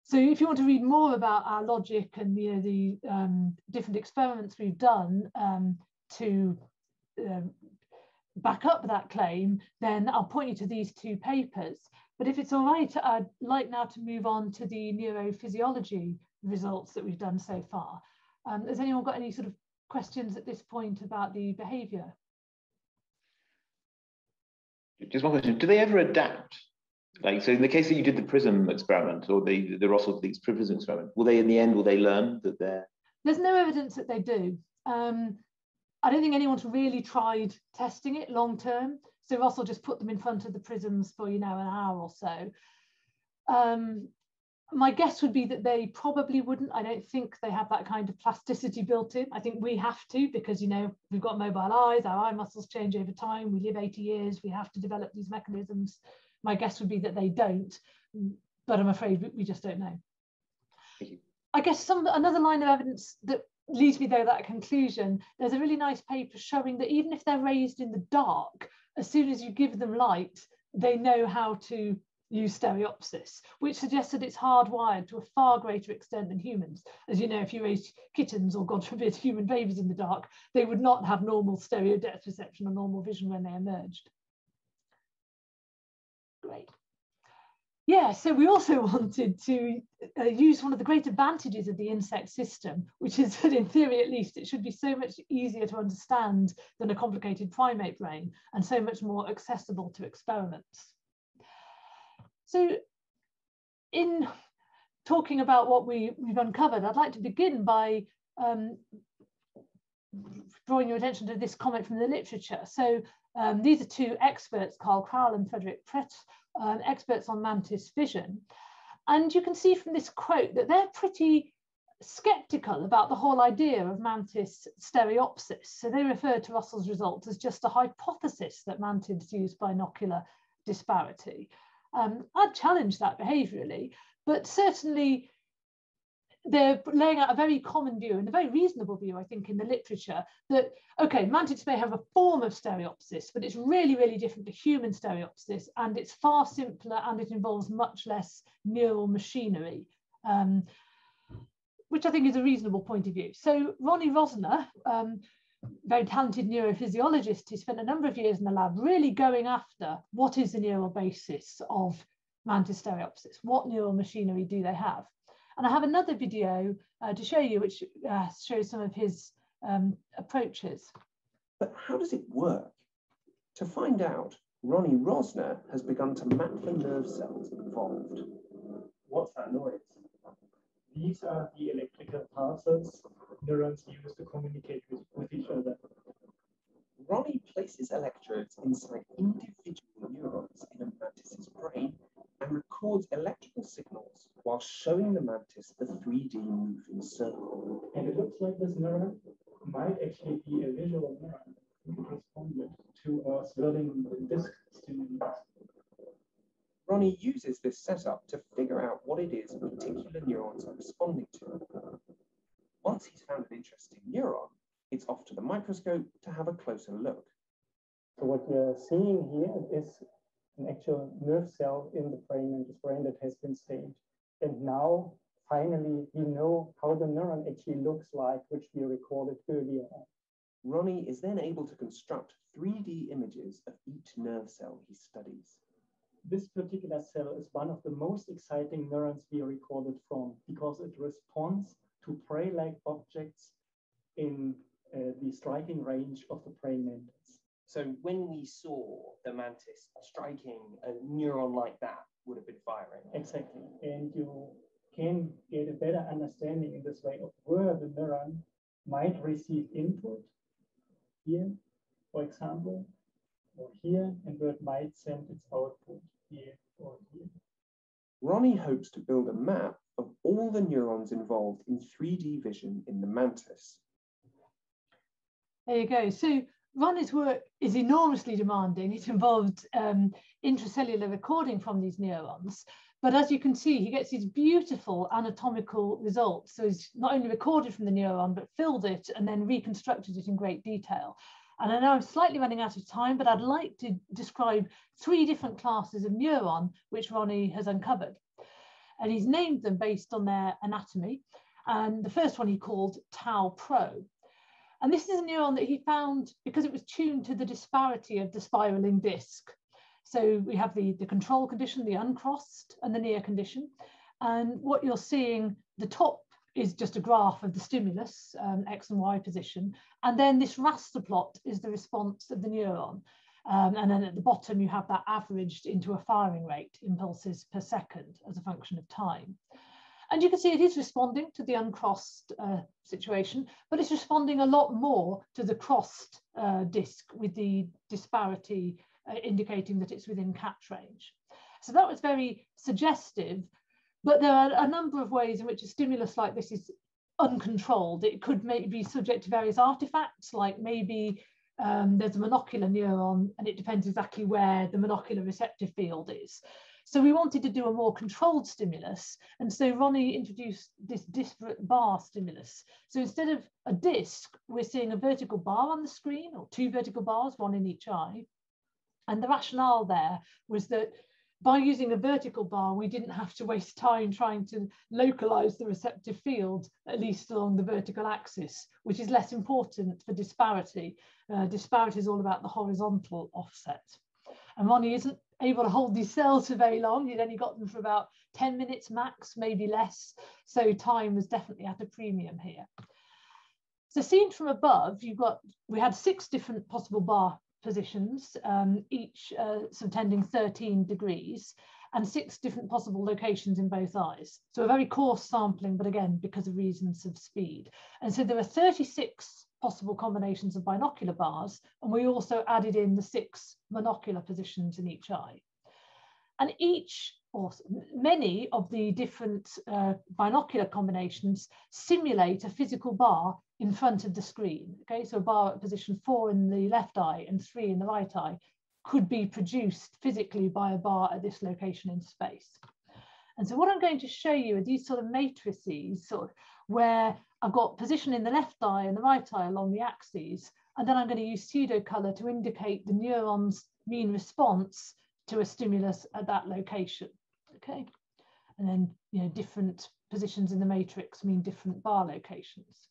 So if you want to read more about our logic and you know, the um, different experiments we've done um, to um, back up that claim, then I'll point you to these two papers. But if it's all right, I'd like now to move on to the neurophysiology results that we've done so far. Um, has anyone got any sort of questions at this point about the behavior? Just one question. Do they ever adapt? Like, so in the case that you did the PRISM experiment or the, the Rossel Fleets PRISM experiment, will they in the end, will they learn that they're? There's no evidence that they do. Um, I don't think anyone's really tried testing it long term. So Rossel just put them in front of the prisms for, you know, an hour or so. Um, my guess would be that they probably wouldn't. I don't think they have that kind of plasticity built in. I think we have to because, you know, we've got mobile eyes, our eye muscles change over time. We live 80 years, we have to develop these mechanisms. My guess would be that they don't, but I'm afraid we just don't know. I guess some another line of evidence that leads me though that conclusion. There's a really nice paper showing that even if they're raised in the dark, as soon as you give them light, they know how to use stereopsis, which suggests that it's hardwired to a far greater extent than humans. As you know, if you raise kittens or God forbid human babies in the dark, they would not have normal stereo depth perception or normal vision when they emerged. Great yeah, so we also wanted to uh, use one of the great advantages of the insect system, which is that in theory, at least, it should be so much easier to understand than a complicated primate brain and so much more accessible to experiments. So in talking about what we, we've uncovered, I'd like to begin by um, drawing your attention to this comment from the literature. So um, these are two experts, Karl Kral and Frederick Prete, um, experts on mantis vision. And you can see from this quote that they're pretty skeptical about the whole idea of mantis stereopsis. So they refer to Rossel's results as just a hypothesis that mantids use binocular disparity. Um, I'd challenge that behaviourally, but certainly they're laying out a very common view and a very reasonable view, I think, in the literature that, okay, mantids may have a form of stereopsis, but it's really, really different to human stereopsis, and it's far simpler and it involves much less neural machinery, um, which I think is a reasonable point of view. So Ronnie Rosner, um, very talented neurophysiologist who spent a number of years in the lab really going after what is the neural basis of mantis stereopsis, what neural machinery do they have? And I have another video uh, to show you, which uh, shows some of his um, approaches. But how does it work? To find out, Ronnie Rosner has begun to map the nerve cells involved. What's that noise? These are the electrical pulses neurons use to communicate with, with each other. Ronnie places electrodes inside individual neurons in a mantis's brain and records electrical signals while showing the mantis the 3D moving circle. And it looks like this neuron might actually be a visual neuron responded to our swirling disk stimulus. Ronnie uses this setup to figure out what it is particular neurons are responding to. Once he's found an interesting neuron, it's off to the microscope to have a closer look. So what we're seeing here is an actual nerve cell in the brain and the brain that has been stained. And now, finally, we know how the neuron actually looks like, which we recorded earlier Ronnie is then able to construct 3D images of each nerve cell he studies. This particular cell is one of the most exciting neurons we recorded from because it responds to prey-like objects in uh, the striking range of the praying mantis. So when we saw the mantis striking a neuron like that would have been firing. Exactly. And you can get a better understanding in this way of where the neuron might receive input here, for example, or here, and where it might send its output here or here. Ronnie hopes to build a map of all the neurons involved in 3D vision in the mantis. There you go. So Ronnie's work is enormously demanding. It involved um, intracellular recording from these neurons. But as you can see, he gets these beautiful anatomical results. So he's not only recorded from the neuron, but filled it and then reconstructed it in great detail. And I know I'm slightly running out of time, but I'd like to describe three different classes of neuron which Ronnie has uncovered. And he's named them based on their anatomy. And the first one he called TAOpro. And this is a neuron that he found because it was tuned to the disparity of the spiraling disc. So we have the, the control condition, the uncrossed, and the near condition. And what you're seeing, the top is just a graph of the stimulus, um, X and Y position. And then this raster plot is the response of the neuron. Um, and then at the bottom, you have that averaged into a firing rate, impulses per second as a function of time. And you can see it is responding to the uncrossed uh, situation, but it's responding a lot more to the crossed uh, disk with the disparity uh, indicating that it's within catch range. So that was very suggestive, but there are a number of ways in which a stimulus like this is uncontrolled. It could be subject to various artifacts, like maybe um, there's a monocular neuron and it depends exactly where the monocular receptive field is. So we wanted to do a more controlled stimulus. And so Ronnie introduced this disparate bar stimulus. So instead of a disc, we're seeing a vertical bar on the screen or two vertical bars, one in each eye. And the rationale there was that by using a vertical bar, we didn't have to waste time trying to localize the receptive field, at least along the vertical axis, which is less important for disparity. Uh, disparity is all about the horizontal offset. And Ronnie isn't able to hold these cells for very long. He'd only got them for about 10 minutes max, maybe less. So time was definitely at a premium here. So seen from above, you've got, we had six different possible bar positions, um, each uh, subtending 13 degrees, and six different possible locations in both eyes. So a very coarse sampling, but again, because of reasons of speed. And so there are 36 possible combinations of binocular bars, and we also added in the six monocular positions in each eye. And each or many of the different uh, binocular combinations simulate a physical bar in front of the screen. Okay, so a bar at position four in the left eye and three in the right eye could be produced physically by a bar at this location in space. And so what I'm going to show you are these sort of matrices sort of where I've got position in the left eye and the right eye along the axes, and then I'm going to use pseudo color to indicate the neuron's mean response to a stimulus at that location okay? And then, you know, different positions in the matrix mean different bar locations.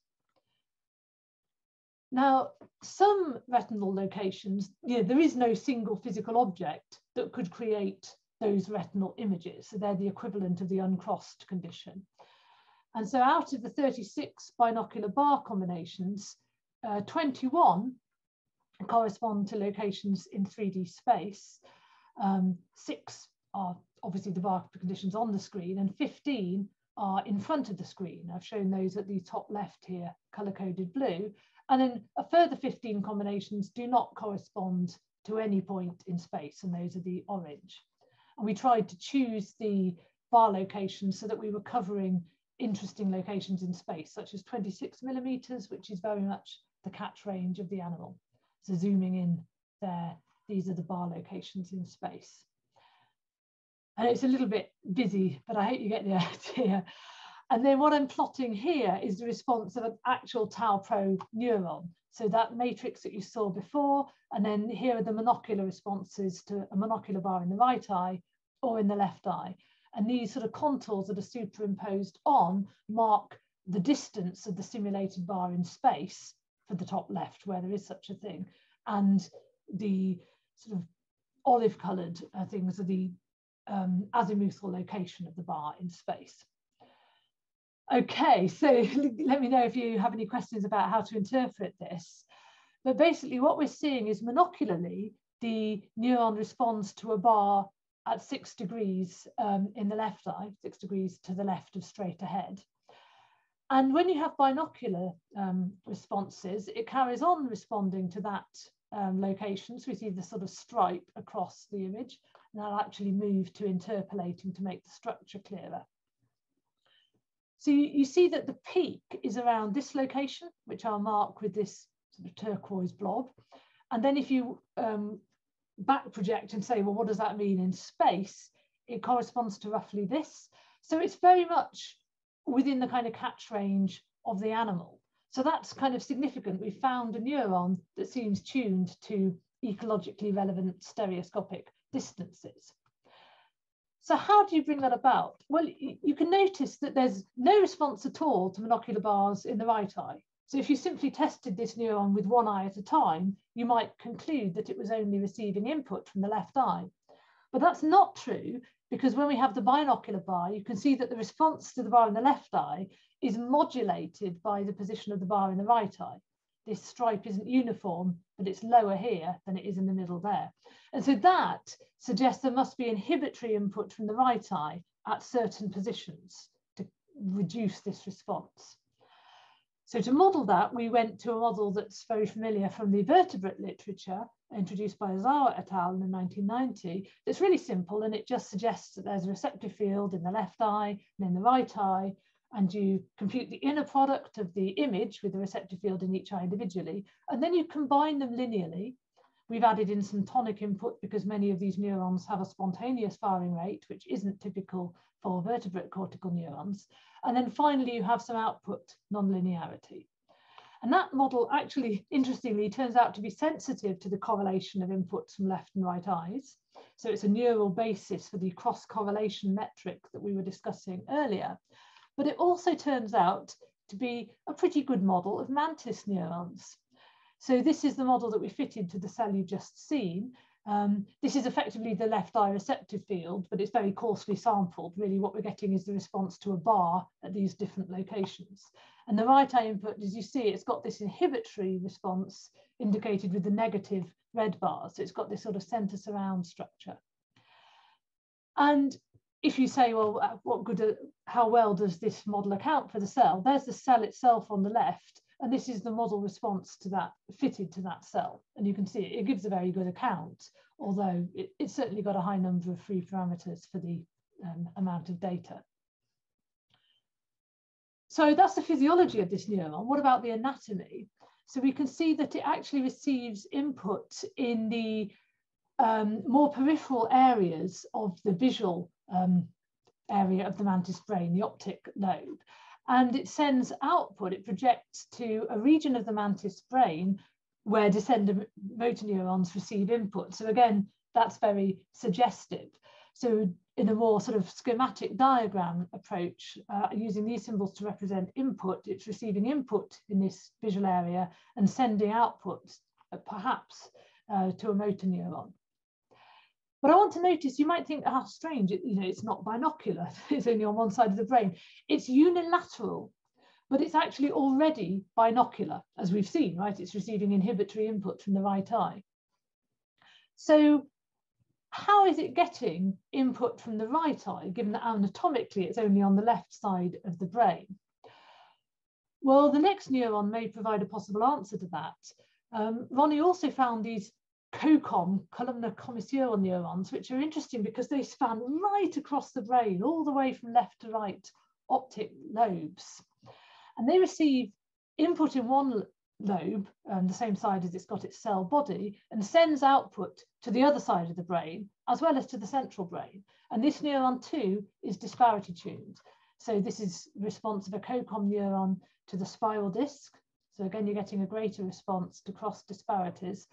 Now, some retinal locations, you know, there is no single physical object that could create those retinal images. So they're the equivalent of the uncrossed condition. And so out of the 36 binocular bar combinations, uh, 21 correspond to locations in 3D space. Um, six are obviously the bar conditions on the screen and 15 are in front of the screen. I've shown those at the top left here, color coded blue. And then a further 15 combinations do not correspond to any point in space, and those are the orange. And we tried to choose the bar locations so that we were covering interesting locations in space, such as 26 millimeters, which is very much the catch range of the animal. So zooming in there, these are the bar locations in space. And it's a little bit busy, but I hope you get the idea. And then what I'm plotting here is the response of an actual TAOpro neuron. So that matrix that you saw before, and then here are the monocular responses to a monocular bar in the right eye or in the left eye. And these sort of contours that are superimposed on mark the distance of the simulated bar in space for the top left, where there is such a thing, and the sort of olive colored uh, things are the um, azimuthal location of the bar in space. Okay, so let me know if you have any questions about how to interpret this. But basically what we're seeing is monocularly, the neuron responds to a bar at six degrees um, in the left eye, six degrees to the left of straight ahead. And when you have binocular um, responses, it carries on responding to that um, location. So we see the sort of stripe across the image, and that'll actually move to interpolating to make the structure clearer. So you, you see that the peak is around this location, which I'll mark with this sort of turquoise blob. And then if you um, back project and say, well, what does that mean in space? It corresponds to roughly this. So it's very much within the kind of catch range of the animal. So that's kind of significant. We found a neuron that seems tuned to ecologically relevant stereoscopic distances. So how do you bring that about? Well, you can notice that there's no response at all to monocular bars in the right eye. So if you simply tested this neuron with one eye at a time, you might conclude that it was only receiving input from the left eye. But that's not true because when we have the binocular bar, you can see that the response to the bar in the left eye is modulated by the position of the bar in the right eye. This stripe isn't uniform, but it's lower here than it is in the middle there. And so that suggests there must be inhibitory input from the right eye at certain positions to reduce this response. So to model that, we went to a model that's very familiar from the vertebrate literature, introduced by Ohzawa et al. in 1990. It's really simple and it just suggests that there's a receptive field in the left eye and in the right eye, and you compute the inner product of the image with the receptive field in each eye individually, and then you combine them linearly. We've added in some tonic input because many of these neurons have a spontaneous firing rate, which isn't typical for vertebrate cortical neurons. And then finally, you have some output nonlinearity. And that model actually, interestingly, turns out to be sensitive to the correlation of inputs from left and right eyes. So it's a neural basis for the cross correlation metric that we were discussing earlier. But it also turns out to be a pretty good model of mantis neurons. So this is the model that we fitted to the cell you've just seen. Um, this is effectively the left eye receptive field, but it's very coarsely sampled. Really what we're getting is the response to a bar at these different locations. And the right eye input, as you see, it's got this inhibitory response indicated with the negative red bars. So it's got this sort of center surround structure. And if you say, well, uh, what good, uh, how well does this model account for the cell? There's the cell itself on the left, and this is the model response to that, fitted to that cell. And you can see it, it gives a very good account, although it, it's certainly got a high number of free parameters for the um, amount of data. So that's the physiology of this neuron. What about the anatomy? So we can see that it actually receives input in the um, more peripheral areas of the visual um, area of the mantis brain, the optic lobe and it sends output, it projects to a region of the mantis brain where descendant motor neurons receive input. So again, that's very suggestive. So in a more sort of schematic diagram approach, uh, using these symbols to represent input, it's receiving input in this visual area and sending output, uh, perhaps, uh, to a motor neuron. But I want to notice, you might think, how oh, strange, you know, it's not binocular, it's only on one side of the brain. It's unilateral, but it's actually already binocular, as we've seen, right? It's receiving inhibitory input from the right eye. So how is it getting input from the right eye, given that anatomically it's only on the left side of the brain? Well, the next neuron may provide a possible answer to that. Um, Ronnie also found these COCOM, columnar commissure neurons, which are interesting because they span right across the brain, all the way from left to right optic lobes. And they receive input in one lobe, um, the same side as it's got its cell body, and sends output to the other side of the brain, as well as to the central brain. And this neuron too is disparity tuned. So this is response of a COCOM neuron to the spiral disc. So again, you're getting a greater response to cross disparities.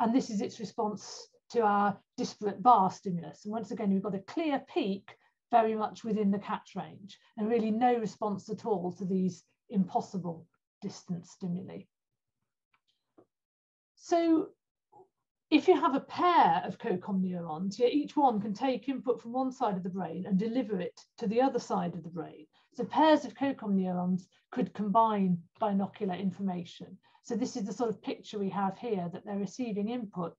And this is its response to our disparate bar stimulus. And once again, we've got a clear peak very much within the catch range and really no response at all to these impossible distance stimuli. So if you have a pair of COCOM neurons, each one can take input from one side of the brain and deliver it to the other side of the brain. So pairs of COCOM neurons could combine binocular information. So this is the sort of picture we have here that they're receiving input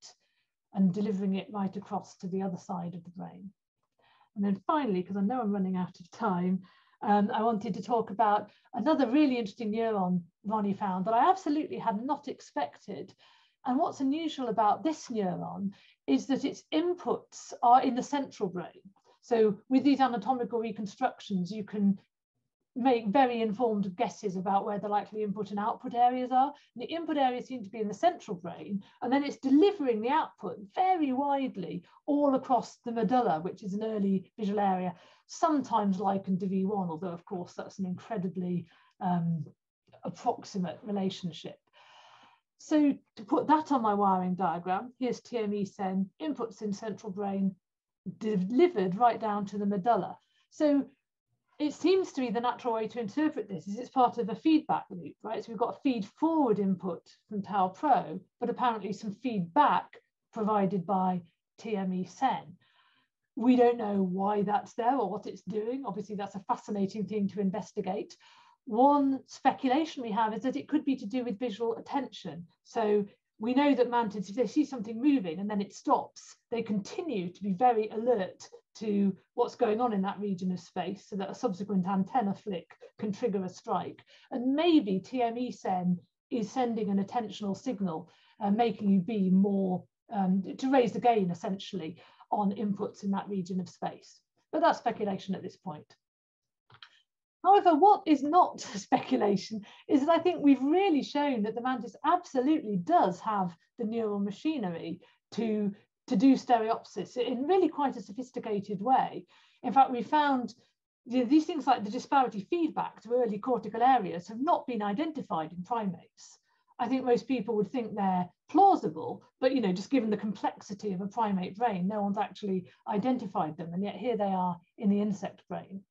and delivering it right across to the other side of the brain. And then finally, because I know I'm running out of time, um, I wanted to talk about another really interesting neuron Ronnie found that I absolutely had not expected. And what's unusual about this neuron is that its inputs are in the central brain. So with these anatomical reconstructions, you can make very informed guesses about where the likely input and output areas are. And the input areas seem to be in the central brain, and then it's delivering the output very widely all across the medulla, which is an early visual area, sometimes likened to V1, although of course that's an incredibly um, approximate relationship. So to put that on my wiring diagram, here's TMEcen, inputs in central brain, delivered right down to the medulla. So it seems to be the natural way to interpret this is it's part of a feedback loop, right? So we've got feed forward input from TAOpro, but apparently some feedback provided by TMEcen. We don't know why that's there or what it's doing. Obviously, that's a fascinating thing to investigate. One speculation we have is that it could be to do with visual attention. So we know that mantids, if they see something moving and then it stops, they continue to be very alert to what's going on in that region of space so that a subsequent antenna flick can trigger a strike. And maybe TMEcen is sending an attentional signal, uh, making you be more, um, to raise the gain essentially on inputs in that region of space. But that's speculation at this point. However, what is not speculation is that I think we've really shown that the mantis absolutely does have the neural machinery to, to do stereopsis in really quite a sophisticated way. In fact, we found these things like the disparity feedback to early cortical areas have not been identified in primates. I think most people would think they're plausible, but you know, just given the complexity of a primate brain, no one's actually identified them, and yet here they are in the insect brain.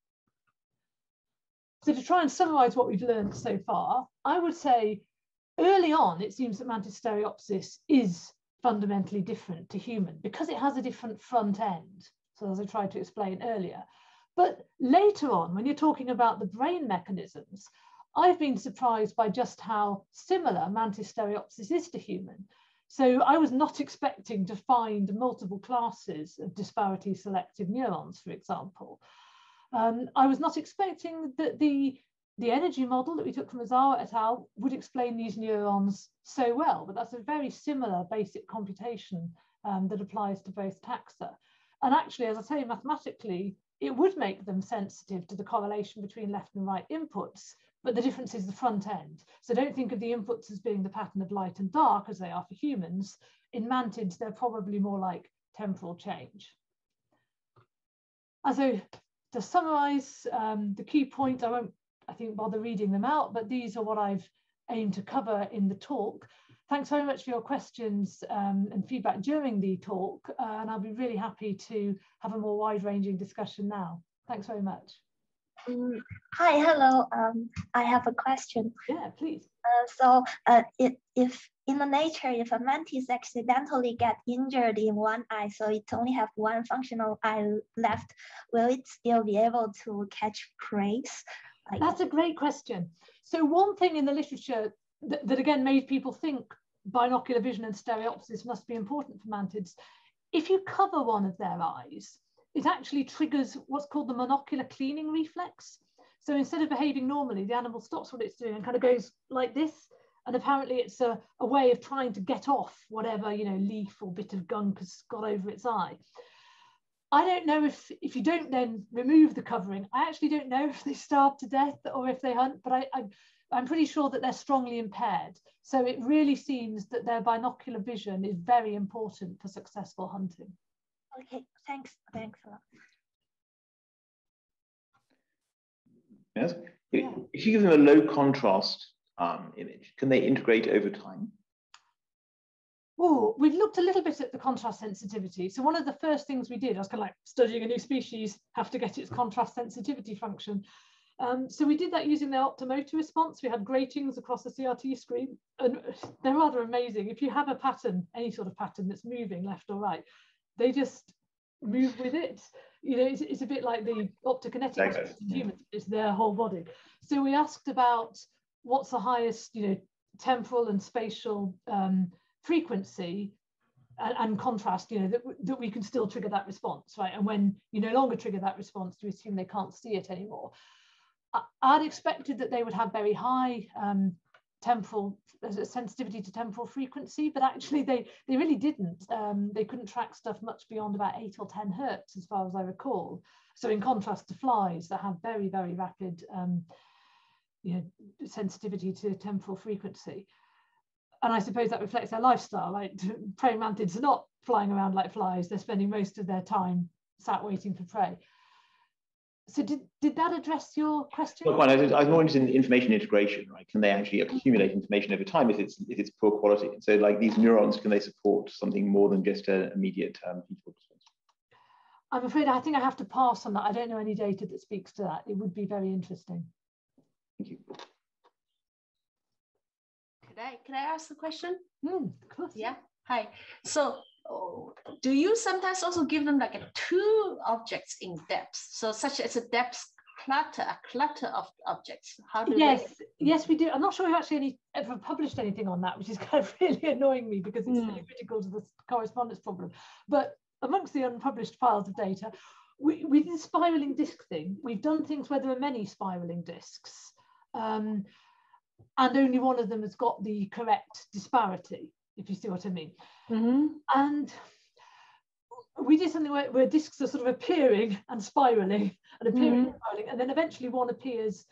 So to try and summarize what we've learned so far, I would say early on, it seems that mantis stereopsis is fundamentally different to human because it has a different front end. So as I tried to explain earlier. But later on, when you're talking about the brain mechanisms, I've been surprised by just how similar mantis stereopsis is to human. So I was not expecting to find multiple classes of disparity selective neurons, for example. Um, I was not expecting that the, the energy model that we took from Ohzawa et al. would explain these neurons so well, but that's a very similar basic computation um, that applies to both taxa. And actually, as I say, mathematically, it would make them sensitive to the correlation between left and right inputs, but the difference is the front end. So don't think of the inputs as being the pattern of light and dark as they are for humans. In mantids, they're probably more like temporal change. And so to summarize um, the key points, I won't, I think, bother reading them out, but these are what I've aimed to cover in the talk. Thanks very much for your questions um, and feedback during the talk, uh, and I'll be really happy to have a more wide-ranging discussion now. Thanks very much. Um, hi, hello. Um, I have a question. Yeah, please. Uh, so uh, it, if in the nature, if a mantis accidentally get injured in one eye, so it only have one functional eye left, will it still be able to catch prey? That's a great question. So one thing in the literature that, that again made people think binocular vision and stereopsis must be important for mantids. If you cover one of their eyes, it actually triggers what's called the monocular cleaning reflex. So instead of behaving normally, the animal stops what it's doing and kind of goes like this and apparently it's a, a way of trying to get off whatever you know leaf or bit of gunk has got over its eye I don't know if if you don't then remove the covering I actually don't know if they starve to death or if they hunt but I, I I'm pretty sure that they're strongly impaired so it really seems that their binocular vision is very important for successful hunting okay thanks thanks a lot yes yeah. if you give them a low contrast um, image? Can they integrate over time? Oh, we've looked a little bit at the contrast sensitivity. So one of the first things we did, I was kind of like studying a new species, have to get its contrast sensitivity function. Um, so we did that using their optomotor response. We had gratings across the CRT screen, and they're rather amazing. If you have a pattern, any sort of pattern that's moving left or right, they just move with it. You know, it's, it's a bit like the optokinetic humans, it's their whole body. So we asked about what's the highest, you know, temporal and spatial um, frequency and, and, contrast, you know, that, that we can still trigger that response, right? And when you no longer trigger that response, to assume they can't see it anymore. I, would expected that they would have very high um, temporal sensitivity to temporal frequency, but actually they, they really didn't. Um, they couldn't track stuff much beyond about eight or 10 hertz, as far as I recall. So in contrast to flies that have very, very rapid um, you know, sensitivity to temporal frequency. And I suppose that reflects their lifestyle. Like praying mantids are not flying around like flies. They're spending most of their time sat waiting for prey so did, did that address your question? Well, I was, I was more interested in information integration, right? Can they actually accumulate information over time if it's if it's poor quality? So like these neurons, can they support something more than just an immediate um, feedback response? I'm afraid I think I have to pass on that. I don't know any data that speaks to that. It would be very interesting. Thank you. Could I, ask a question? Mm, of course. Yeah. Hi. So do you sometimes also give them like a two objects in depth? So such as a depth clutter, a clutter of objects. How do yes, they... yes, we do. I'm not sure we've actually any, ever published anything on that, which is kind of really annoying me because it's mm. really critical to the correspondence problem. But amongst the unpublished files of data, we, with the spiraling disk thing, we've done things where there are many spiraling disks. Um, and only one of them has got the correct disparity if you see what I mean. Mm-hmm. And we did something where, where, discs are sort of appearing and spiraling and appearing mm-hmm. and spiraling, and then eventually one appears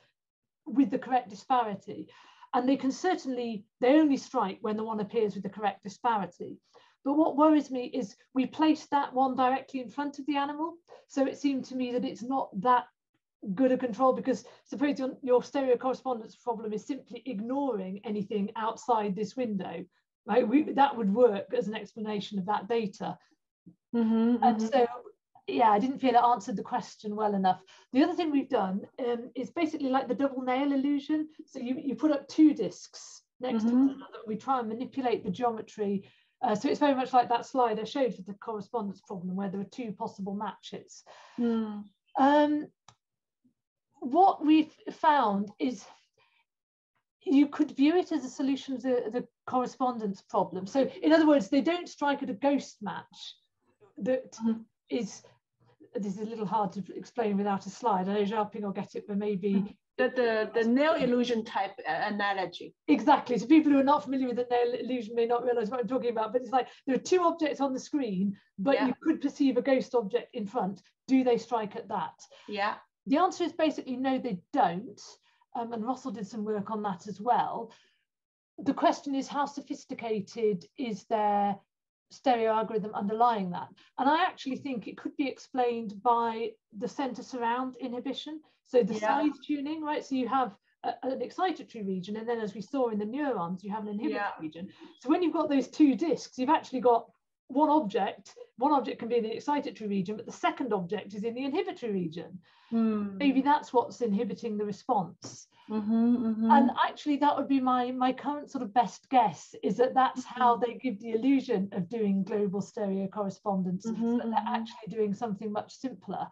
with the correct disparity. And they can certainly, they only strike when the one appears with the correct disparity. But what worries me is we placed that one directly in front of the animal. So it seemed to me that it's not that good a control because suppose your, your stereo correspondence problem is simply ignoring anything outside this window right? We, that would work as an explanation of that data. Mm-hmm, and mm-hmm. so, yeah, I didn't feel it answered the question well enough. The other thing we've done um, is basically like the double nail illusion. So you, you put up two discs next mm-hmm. to one another. We try and manipulate the geometry. Uh, so it's very much like that slide I showed for the correspondence problem where there are two possible matches. Mm. Um, what we've found is you could view it as a solution of the, the correspondence problem. So in other words, they don't strike at a ghost match that mm-hmm. is, this is a little hard to explain without a slide. I know Zhaoping will get it, but maybe the, the, the nail illusion type analogy. Exactly. So people who are not familiar with the nail illusion may not realize what I'm talking about, but it's like there are two objects on the screen, but yeah. you could perceive a ghost object in front. Do they strike at that? Yeah. The answer is basically no, they don't um, and Rossel did some work on that as well. The question is how sophisticated is their stereo algorithm underlying that? And I actually think it could be explained by the center surround inhibition. So the yeah. size tuning, right? So you have a, an excitatory region, and then as we saw in the neurons, you have an inhibitory yeah. region. So when you've got those two disks, you've actually got one object, one object can be in the excitatory region, but the second object is in the inhibitory region. Mm. Maybe that's what's inhibiting the response. Mm-hmm, mm-hmm. And actually, that would be my my current sort of best guess is that that's mm-hmm. how they give the illusion of doing global stereo correspondence, mm-hmm, but they're mm-hmm. actually doing something much simpler.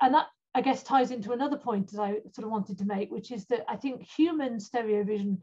And that I guess ties into another point that I sort of wanted to make, which is that I think human stereo vision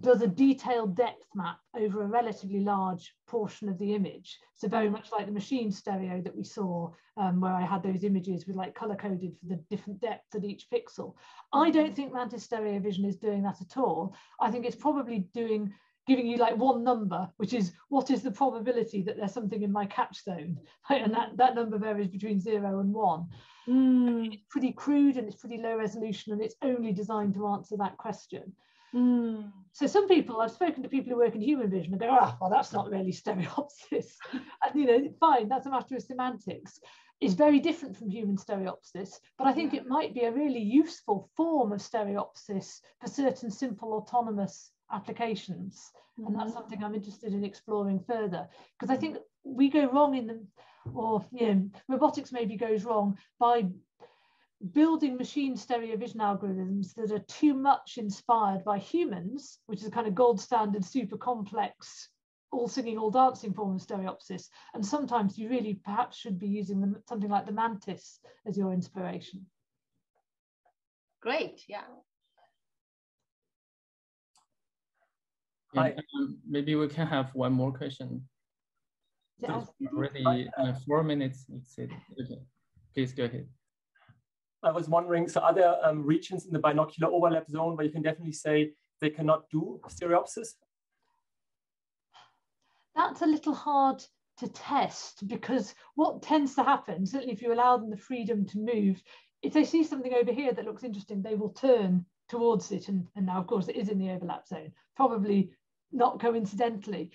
does a detailed depth map over a relatively large portion of the image. So very much like the machine stereo that we saw, um, where I had those images with like color coded for the different depth at each pixel. I don't think Mantis stereo vision is doing that at all. I think it's probably doing giving you like one number, which is what is the probability that there's something in my catch zone? And that, that number varies between zero and one. Mm. It's pretty crude and it's pretty low resolution and it's only designed to answer that question. Mm. So some people, I've spoken to people who work in human vision and go, ah, oh, well, that's not really stereopsis. and you know, fine, that's a matter of semantics. It's very different from human stereopsis, but I think it might be a really useful form of stereopsis for certain simple autonomous applications. Mm-hmm. And that's mm-hmm. something I'm interested in exploring further. Because I think we go wrong in the, or you know, robotics maybe goes wrong by building machine stereo vision algorithms that are too much inspired by humans, which is a kind of gold standard, super complex, all singing, all dancing form of stereopsis. And sometimes you really perhaps should be using them, something like the mantis as your inspiration. Great, yeah. Hi. Um, maybe we can have one more question. So already uh, four minutes exceeded. Okay, please go ahead. I was wondering, so are there um, regions in the binocular overlap zone where you can definitely say they cannot do stereopsis? That's a little hard to test because what tends to happen, certainly if you allow them the freedom to move, if they see something over here that looks interesting, they will turn towards it. And, and now, of course, it is in the overlap zone, probably not coincidentally.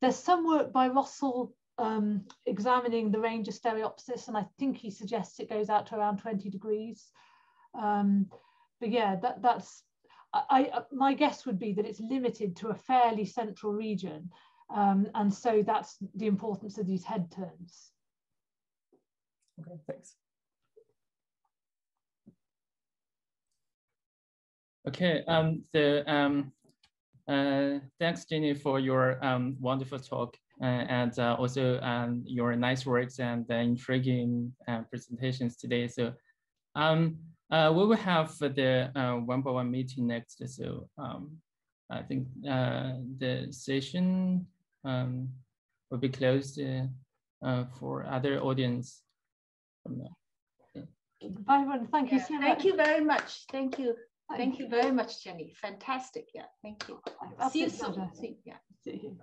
There's some work by Rossel um, examining the range of stereopsis, and I think he suggests it goes out to around 20 degrees. Um, but yeah, that, that's, I, I, my guess would be that it's limited to a fairly central region. Um, and so that's the importance of these head turns. Okay, thanks. Okay, um, the, um, uh, thanks, Jenny, for your um, wonderful talk and uh, also um, your nice works and intriguing uh, presentations today. So um, uh, we will have the uh, one by one meeting next. So um, I think the session um, will be closed for other audience. Bye, everyone. Thank yeah, you so much. Thank you very much. Thank you. Thank you very much, Jenny. Fantastic. Yeah, thank you. See you soon. See, yeah. See you.